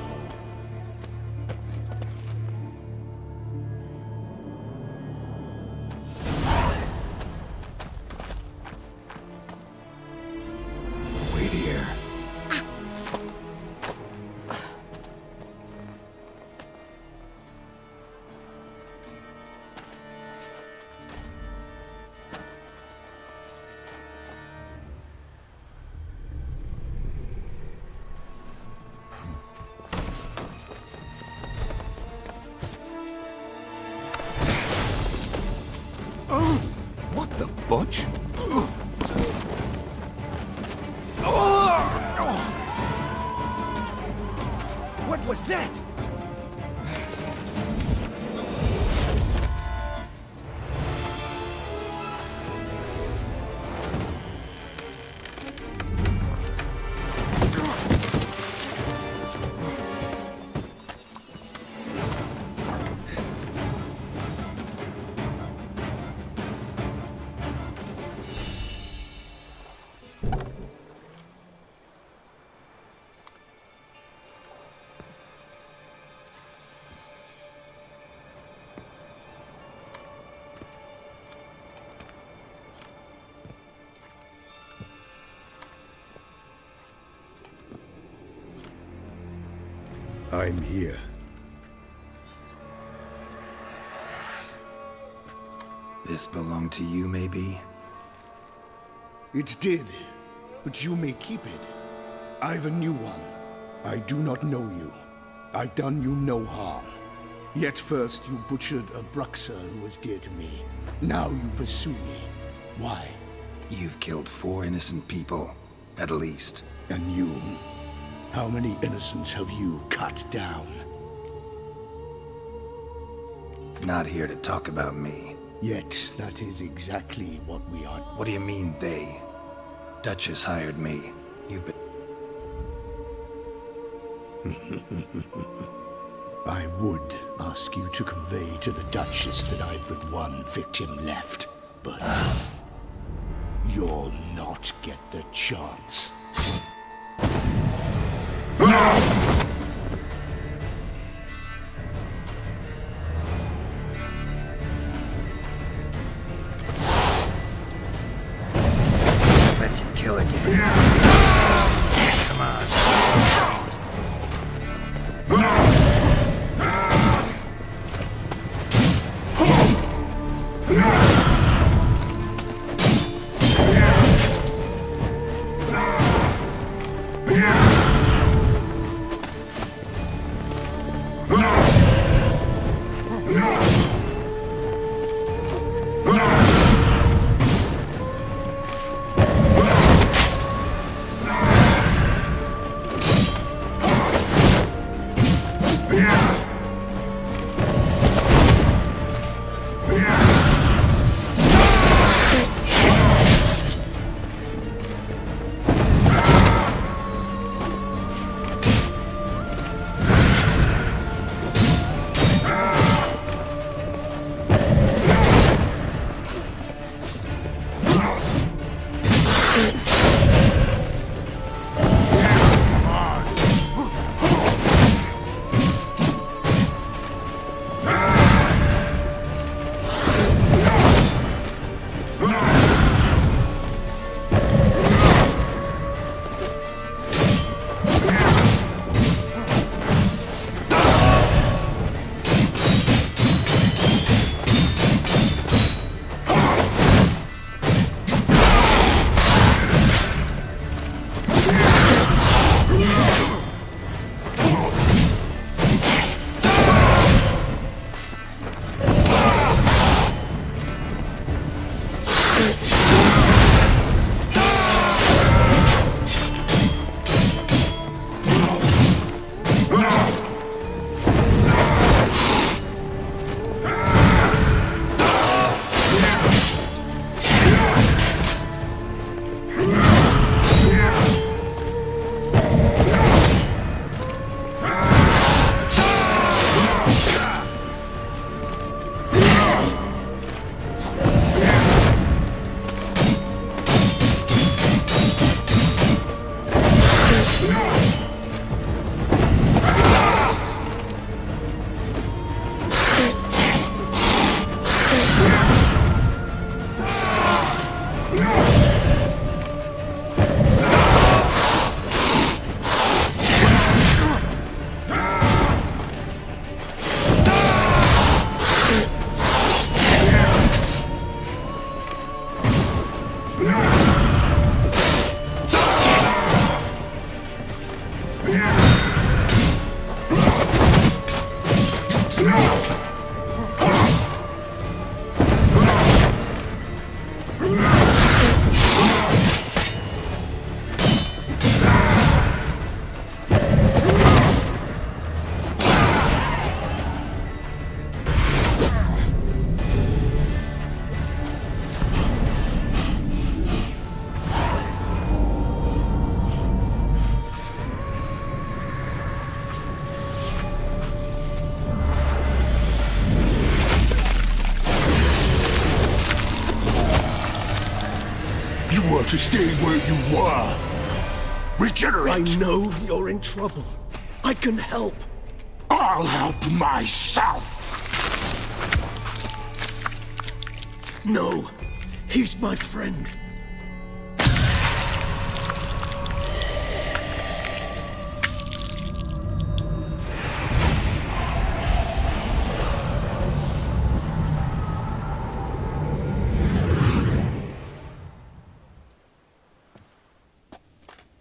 I'm here. This belonged to you, maybe? It did, but you may keep it. I've a new one. I do not know you. I've done you no harm. Yet first you butchered a Bruxa who was dear to me. Now you pursue me. Why? You've killed four innocent people, at least. And you? How many innocents have you cut down? Not here to talk about me. Yet that is exactly what we are. What do you mean, they? Duchess hired me. You've been... <laughs> I would ask you to convey to the Duchess that I've but one victim left, but you'll not get the chance. Let You to stay where you were. Regenerate. I know you're in trouble. I can help. I'll help myself. No, he's my friend.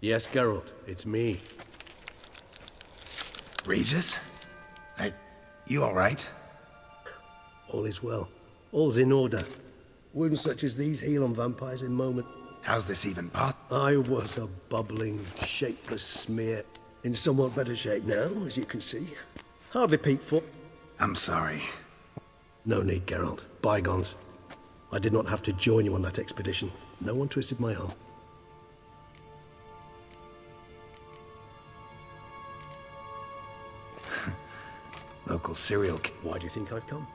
Yes, Geralt, it's me. Regis? I... You alright? All is well. All's in order. Wounds such as these heal on vampires in moment. How's this even pot? I was a bubbling, shapeless smear. In somewhat better shape now, as you can see. Hardly peak foot. I'm sorry. No need, Geralt. Bygones. I did not have to join you on that expedition. No one twisted my arm. Local serial Why do you think I've come?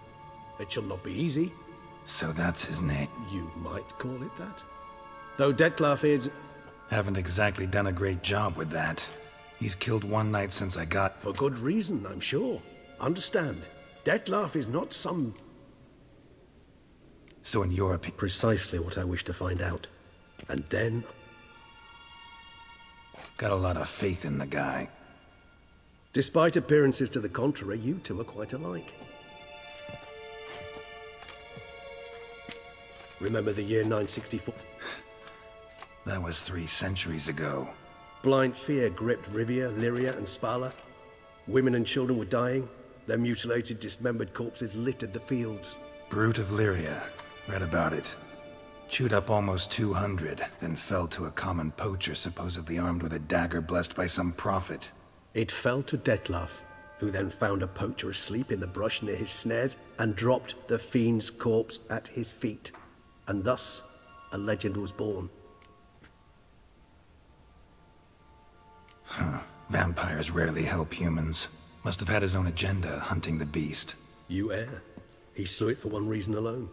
It shall not be easy. So that's his name. You might call it that. Though Dettlaff is... Haven't exactly done a great job with that. He's killed one knight since I got... For good reason, I'm sure. Understand, Dettlaff is not some... So in your opinion... Precisely what I wish to find out. And then... Got a lot of faith in the guy. Despite appearances to the contrary, you two are quite alike. Remember the year 964? <sighs> That was three centuries ago. Blind fear gripped Rivia, Lyria, and Spala. Women and children were dying. Their mutilated, dismembered corpses littered the fields. Brute of Lyria. Read about it. Chewed up almost 200, then fell to a common poacher supposedly armed with a dagger blessed by some prophet. It fell to Dettlaff, who then found a poacher asleep in the brush near his snares and dropped the fiend's corpse at his feet. And thus, a legend was born. Huh. Vampires rarely help humans. Must have had his own agenda, hunting the beast. You err. He slew it for one reason alone.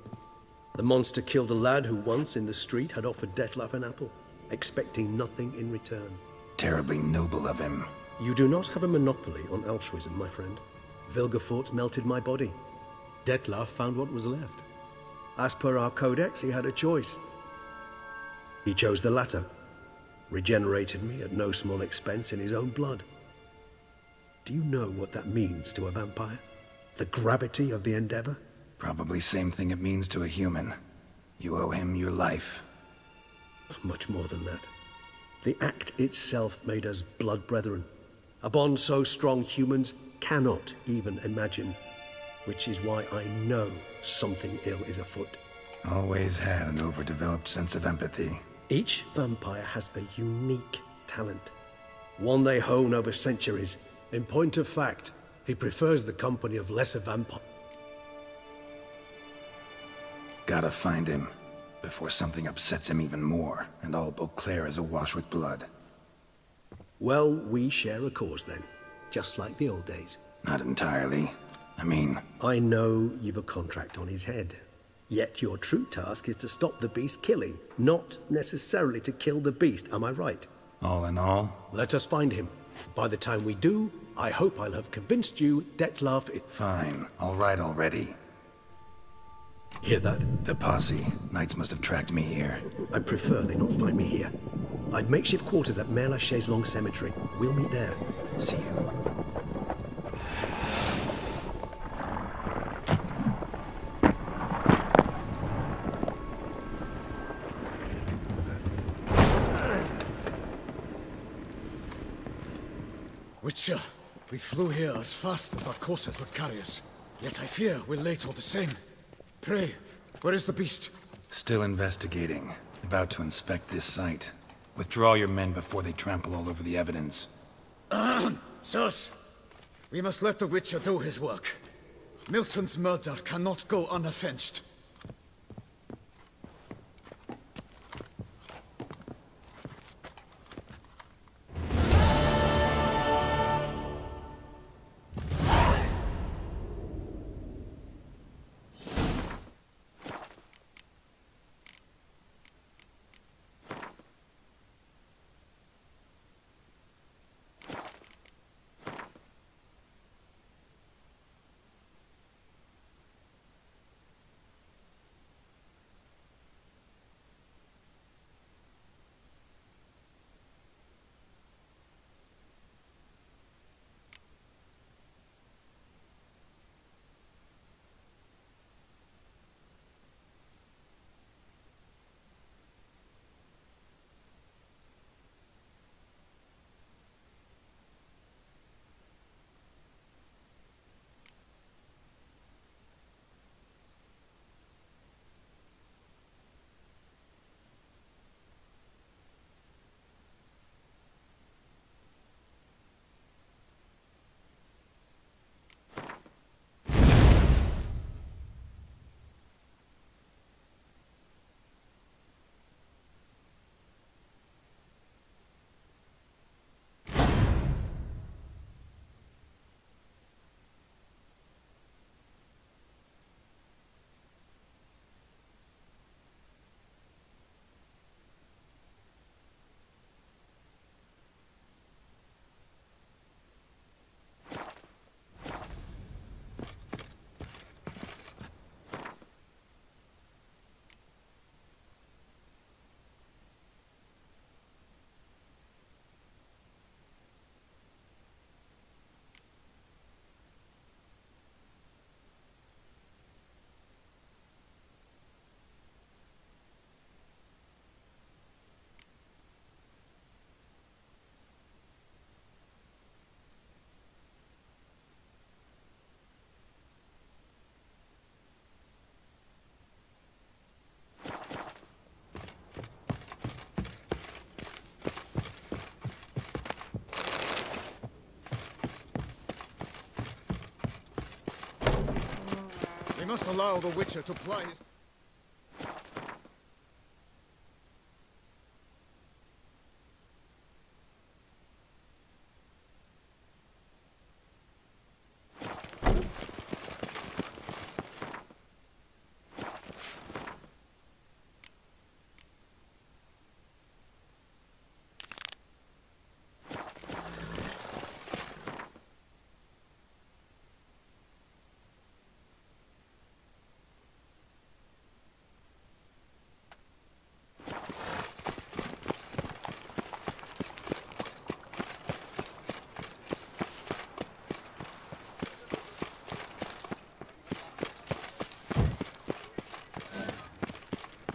The monster killed a lad who once in the street had offered Dettlaff an apple, expecting nothing in return. Terribly noble of him. You do not have a monopoly on altruism, my friend. Vilgefortz melted my body. Dettlaff found what was left. As per our codex, he had a choice. He chose the latter, regenerated me at no small expense in his own blood. Do you know what that means to a vampire? The gravity of the endeavor? Probably same thing it means to a human. You owe him your life. Much more than that. The act itself made us blood brethren. A bond so strong humans cannot even imagine. Which is why I know something ill is afoot. Always had an overdeveloped sense of empathy. Each vampire has a unique talent. One they hone over centuries. In point of fact, he prefers the company of lesser vampires. Gotta find him, before something upsets him even more, and all Beauclair is awash with blood. Well, we share a cause then, just like the old days. Not entirely. I mean... I know you've a contract on his head. Yet your true task is to stop the beast killing, not necessarily to kill the beast, am I right? All in all? Let us find him. By the time we do, I hope I'll have convinced you Dettlaff is... Fine. All right already. Hear that? The posse. Knights must have tracked me here. I prefer they not find me here. I've makeshift quarters at Mère-Lachaiselongue Cemetery. We'll meet there. See you. Witcher, we flew here as fast as our coursers would carry us. Yet I fear we're late all the same. Pray, where is the beast? Still investigating. About to inspect this site. Withdraw your men before they trample all over the evidence. <clears throat> Sirs, we must let the Witcher do his work. Milton's murder cannot go unavenged. Allow the Witcher to ply his...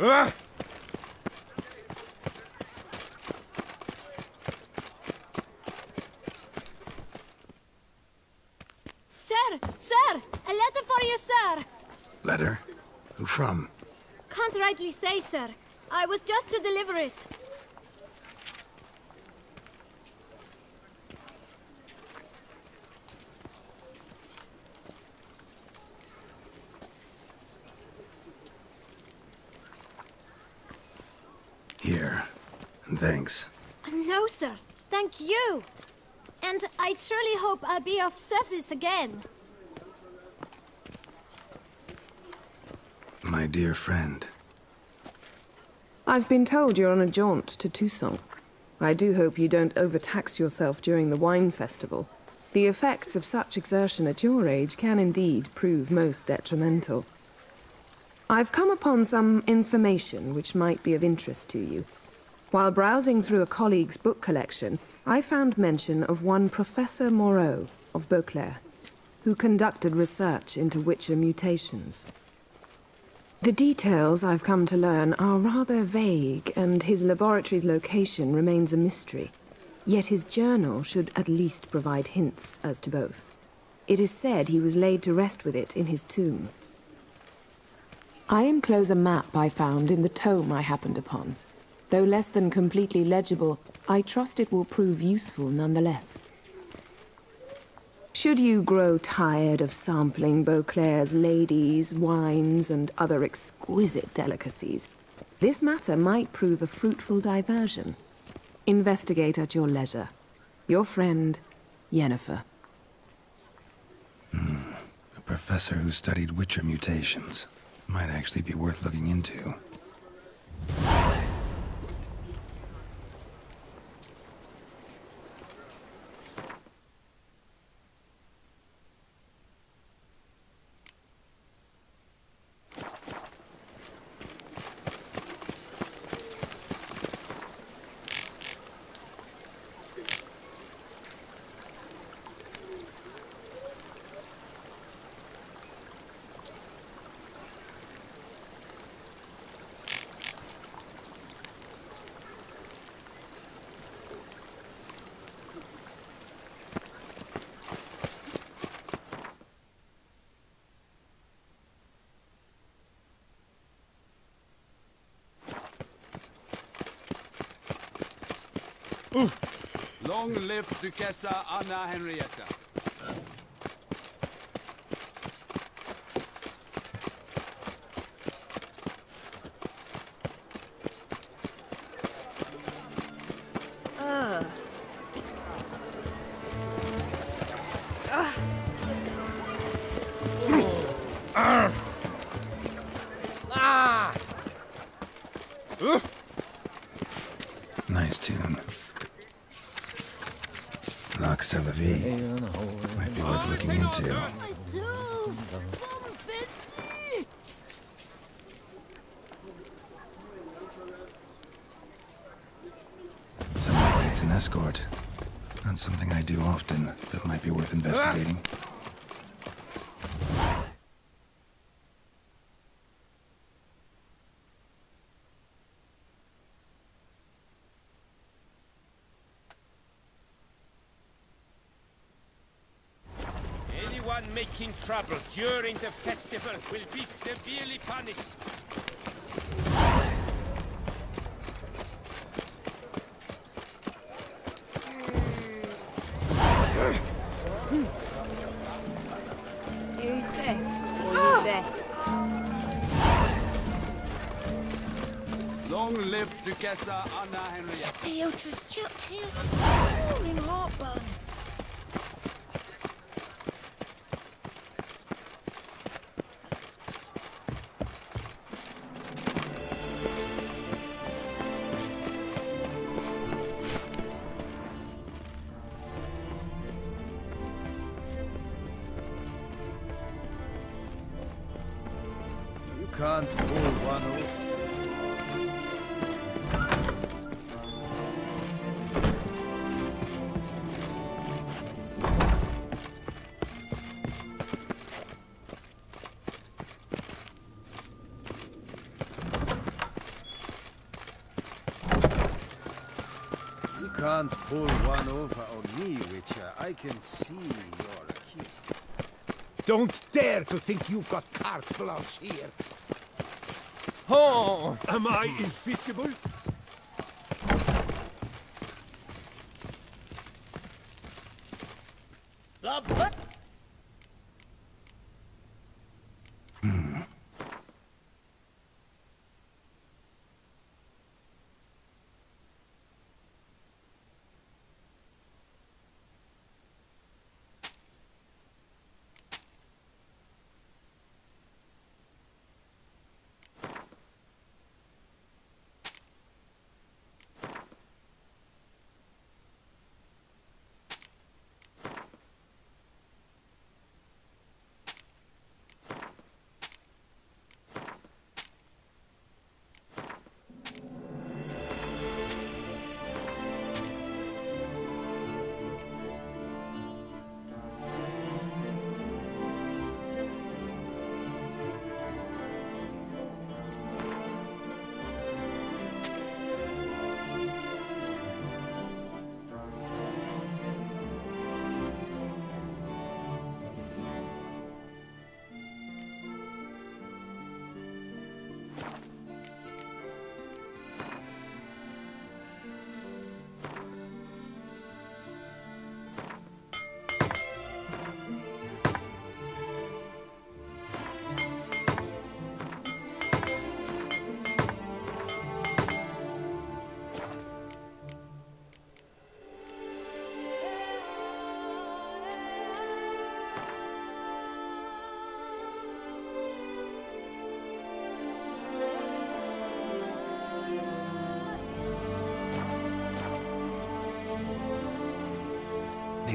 Ah! Sir! Sir! A letter for you, sir! Letter? Who from? Can't rightly say, sir. I was just to deliver it. Here. And thanks. No, sir. Thank you. And I truly hope I'll be of service again. Dear friend. I've been told you're on a jaunt to Toussaint. I do hope you don't overtax yourself during the wine festival. The effects of such exertion at your age can indeed prove most detrimental. I've come upon some information which might be of interest to you. While browsing through a colleague's book collection, I found mention of one Professor Moreau of Beauclair, who conducted research into Witcher mutations. The details I've come to learn are rather vague, and his laboratory's location remains a mystery. Yet his journal should at least provide hints as to both. It is said he was laid to rest with it in his tomb. I enclose a map I found in the tome I happened upon. Though less than completely legible, I trust it will prove useful nonetheless. Should you grow tired of sampling Beauclair's ladies, wines, and other exquisite delicacies, this matter might prove a fruitful diversion. Investigate at your leisure. Your friend, Yennefer. Hmm. A professor who studied Witcher mutations. Might actually be worth looking into. Long live Duchessa Anna Henrietta. making trouble during the festival will be severely punished. Long live Duchessa Anna Henrietta. Beatrice, Jack Tears, pouring heartburn. Can't pull one over on me, Witcher. Uh, I can see you're a kid. Don't dare to think you've got carte blanche here. Oh, am I invisible?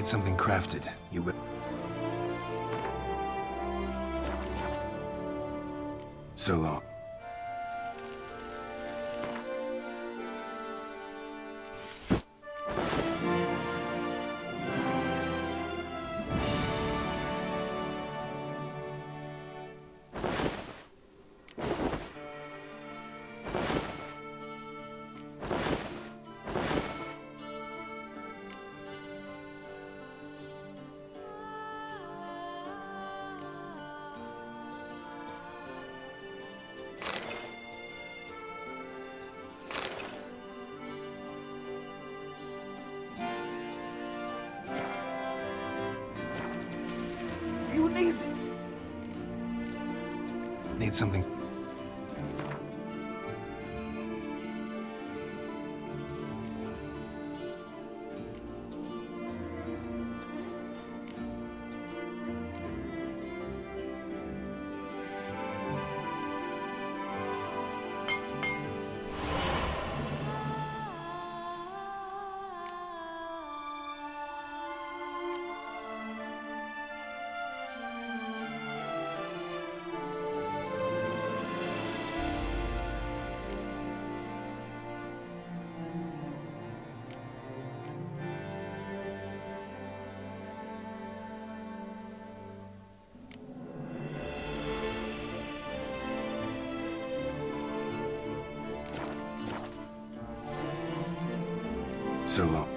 Need something crafted. You will. So long. Something. So long.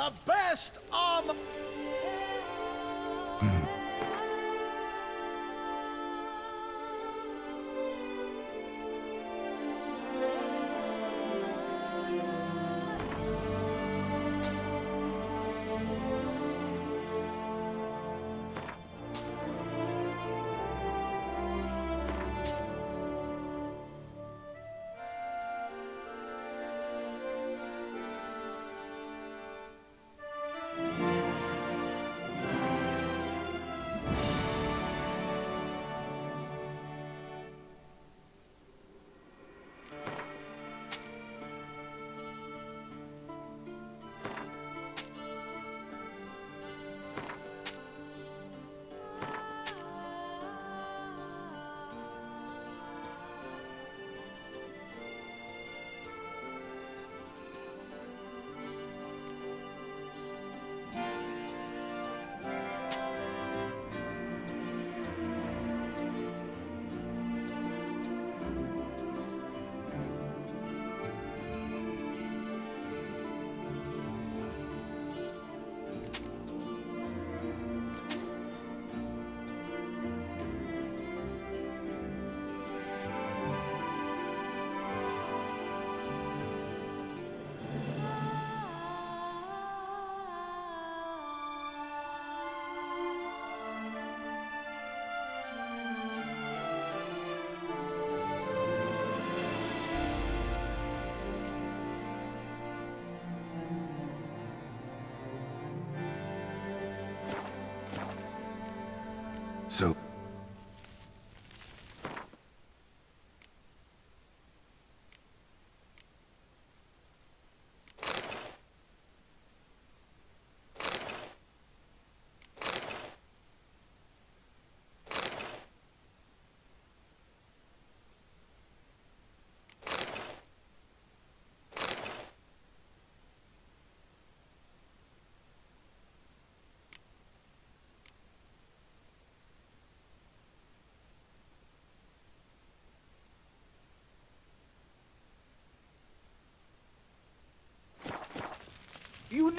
The best armor.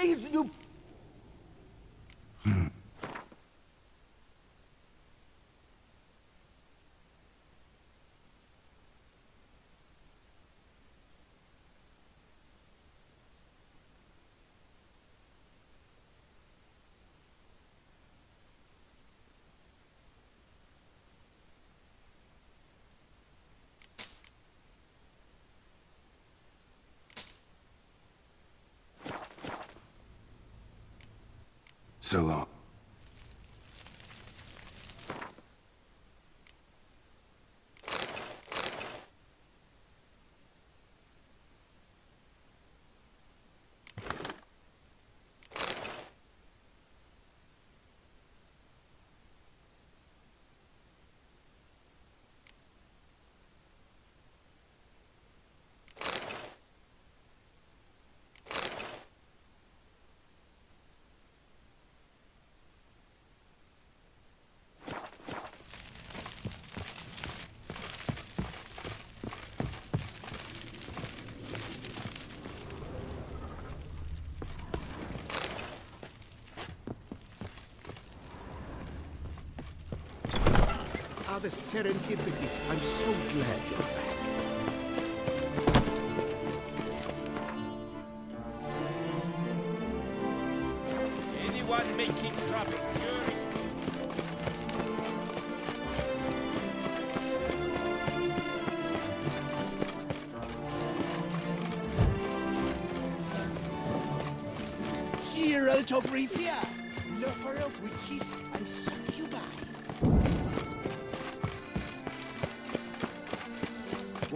You. Need so long. The serendipity. I'm so glad you're back.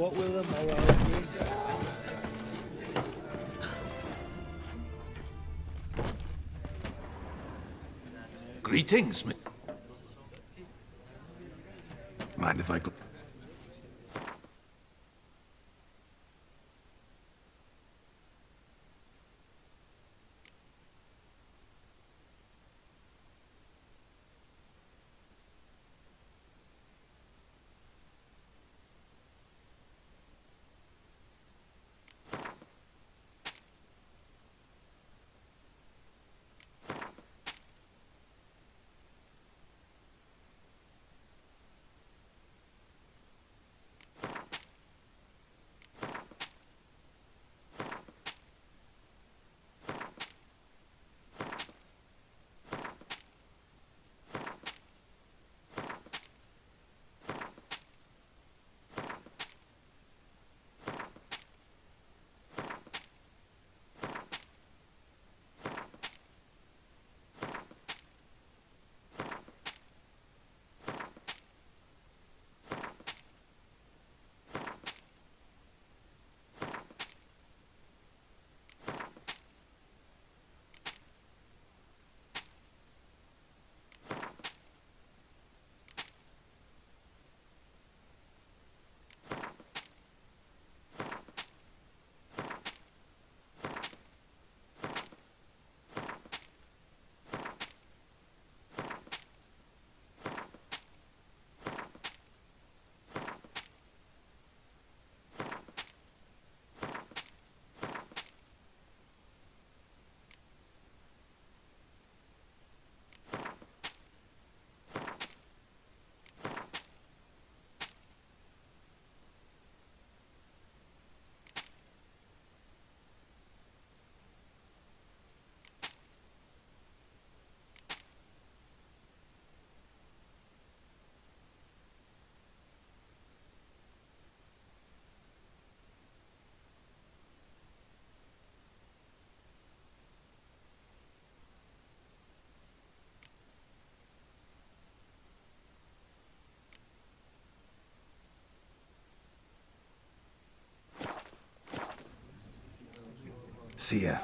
What will the morrow bring? Greetings, See ya.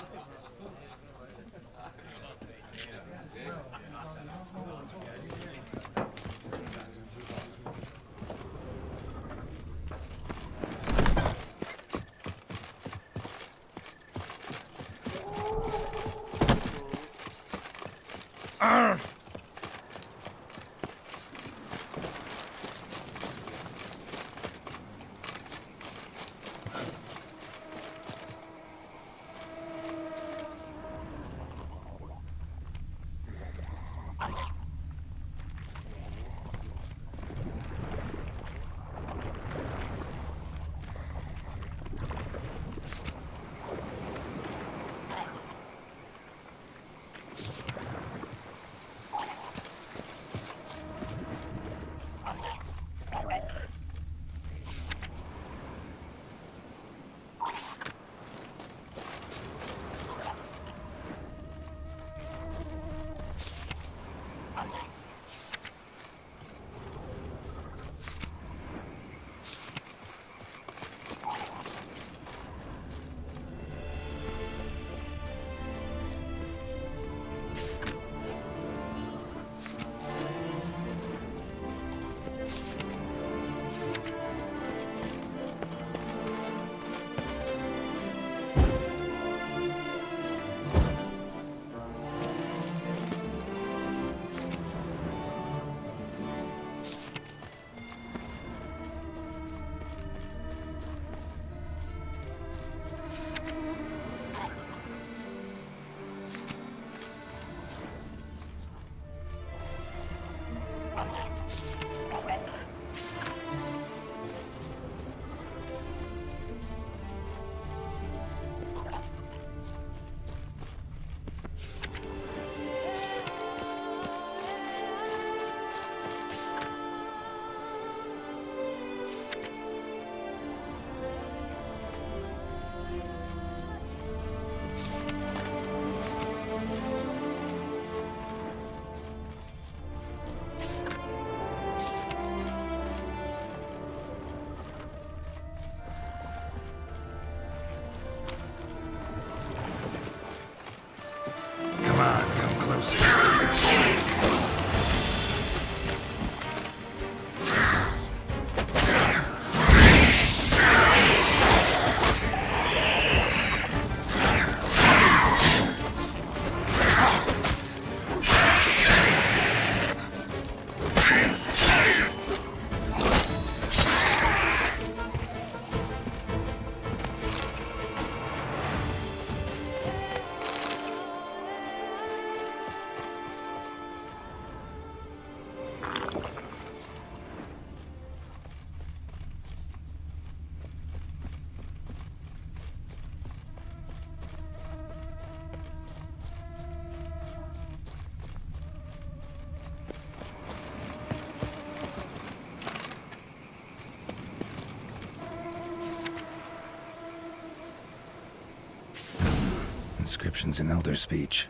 In Elder speech.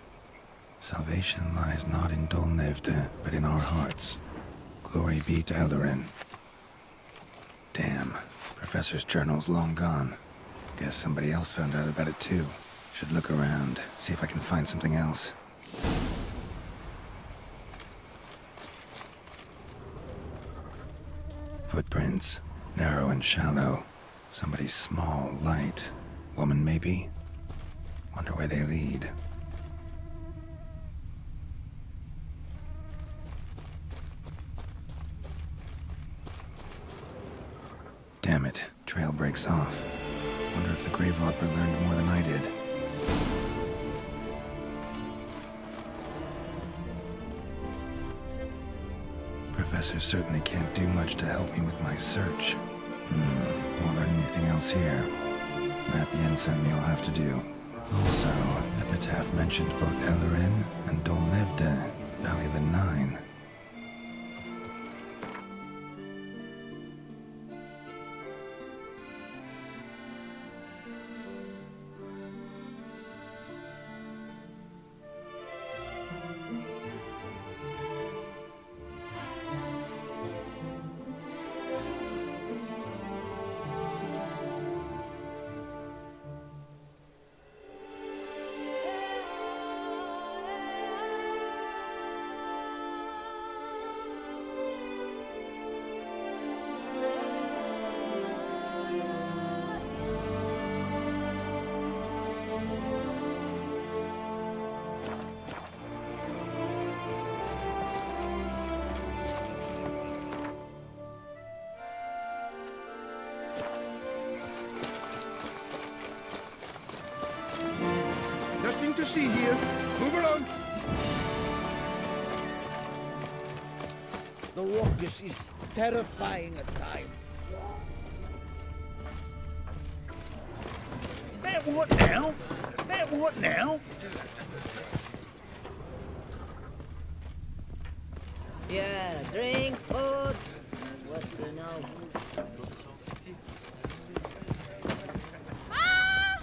Salvation lies not in Dol Nevde, but in our hearts. Glory be to Eldarin. Damn. Professor's journal's long gone. Guess somebody else found out about it too. Should look around, see if I can find something else. Footprints. Narrow and shallow. Somebody small, light. Woman, maybe? Wonder where they lead. Damn it, trail breaks off. Wonder if the Grave Robber learned more than I did. Professor certainly can't do much to help me with my search. Hmm, won't learn anything else here. Map Yen sent me will have to do. Also, Epitaph mentioned both Ellerin and Dolnevde, Valley of the Nine.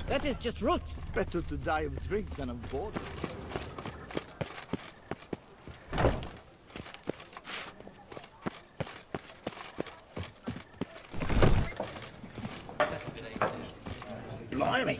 That is just root. Better to die of drink than of boredom. Blimey.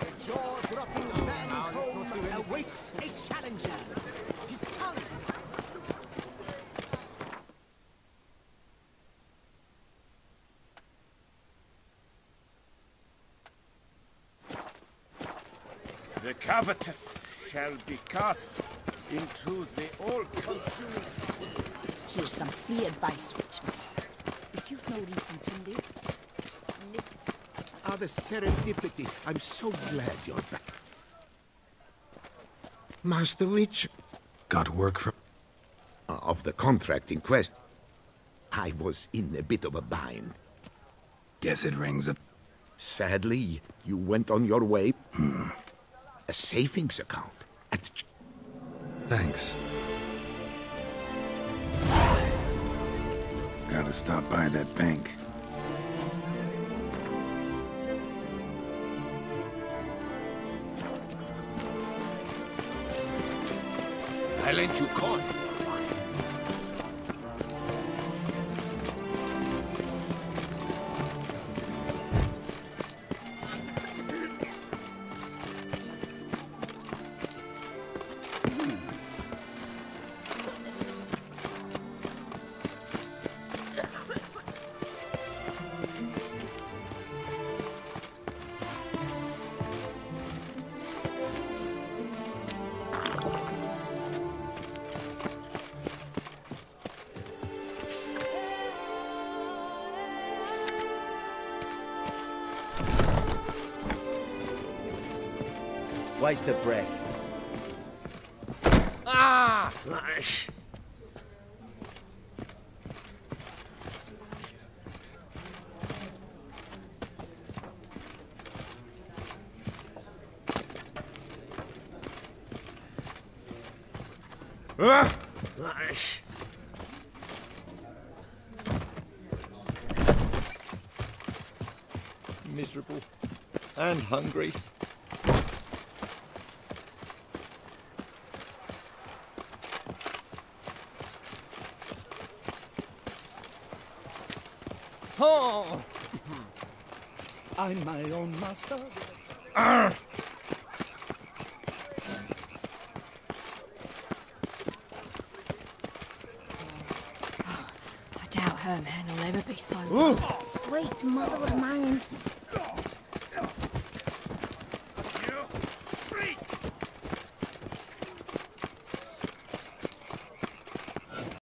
The jaw-dropping man home awaits a challenger. His tongue. The covetous shall be cast into the all-consuming. Here's some free advice, Witchman. If you've no reason to live, live. Ah, the serendipity. I'm so glad you're back. Master Witch. Got work for... Of the contract in quest. I was in a bit of a bind. Guess it rings a... Sadly, you went on your way. A savings account Thanks. Gotta stop by that bank. I lent you coin Waste of breath. Ah! Ah! Miserable and hungry. I'm my own master. Ah. I doubt her man will ever be so Ooh. Sweet mother of mine.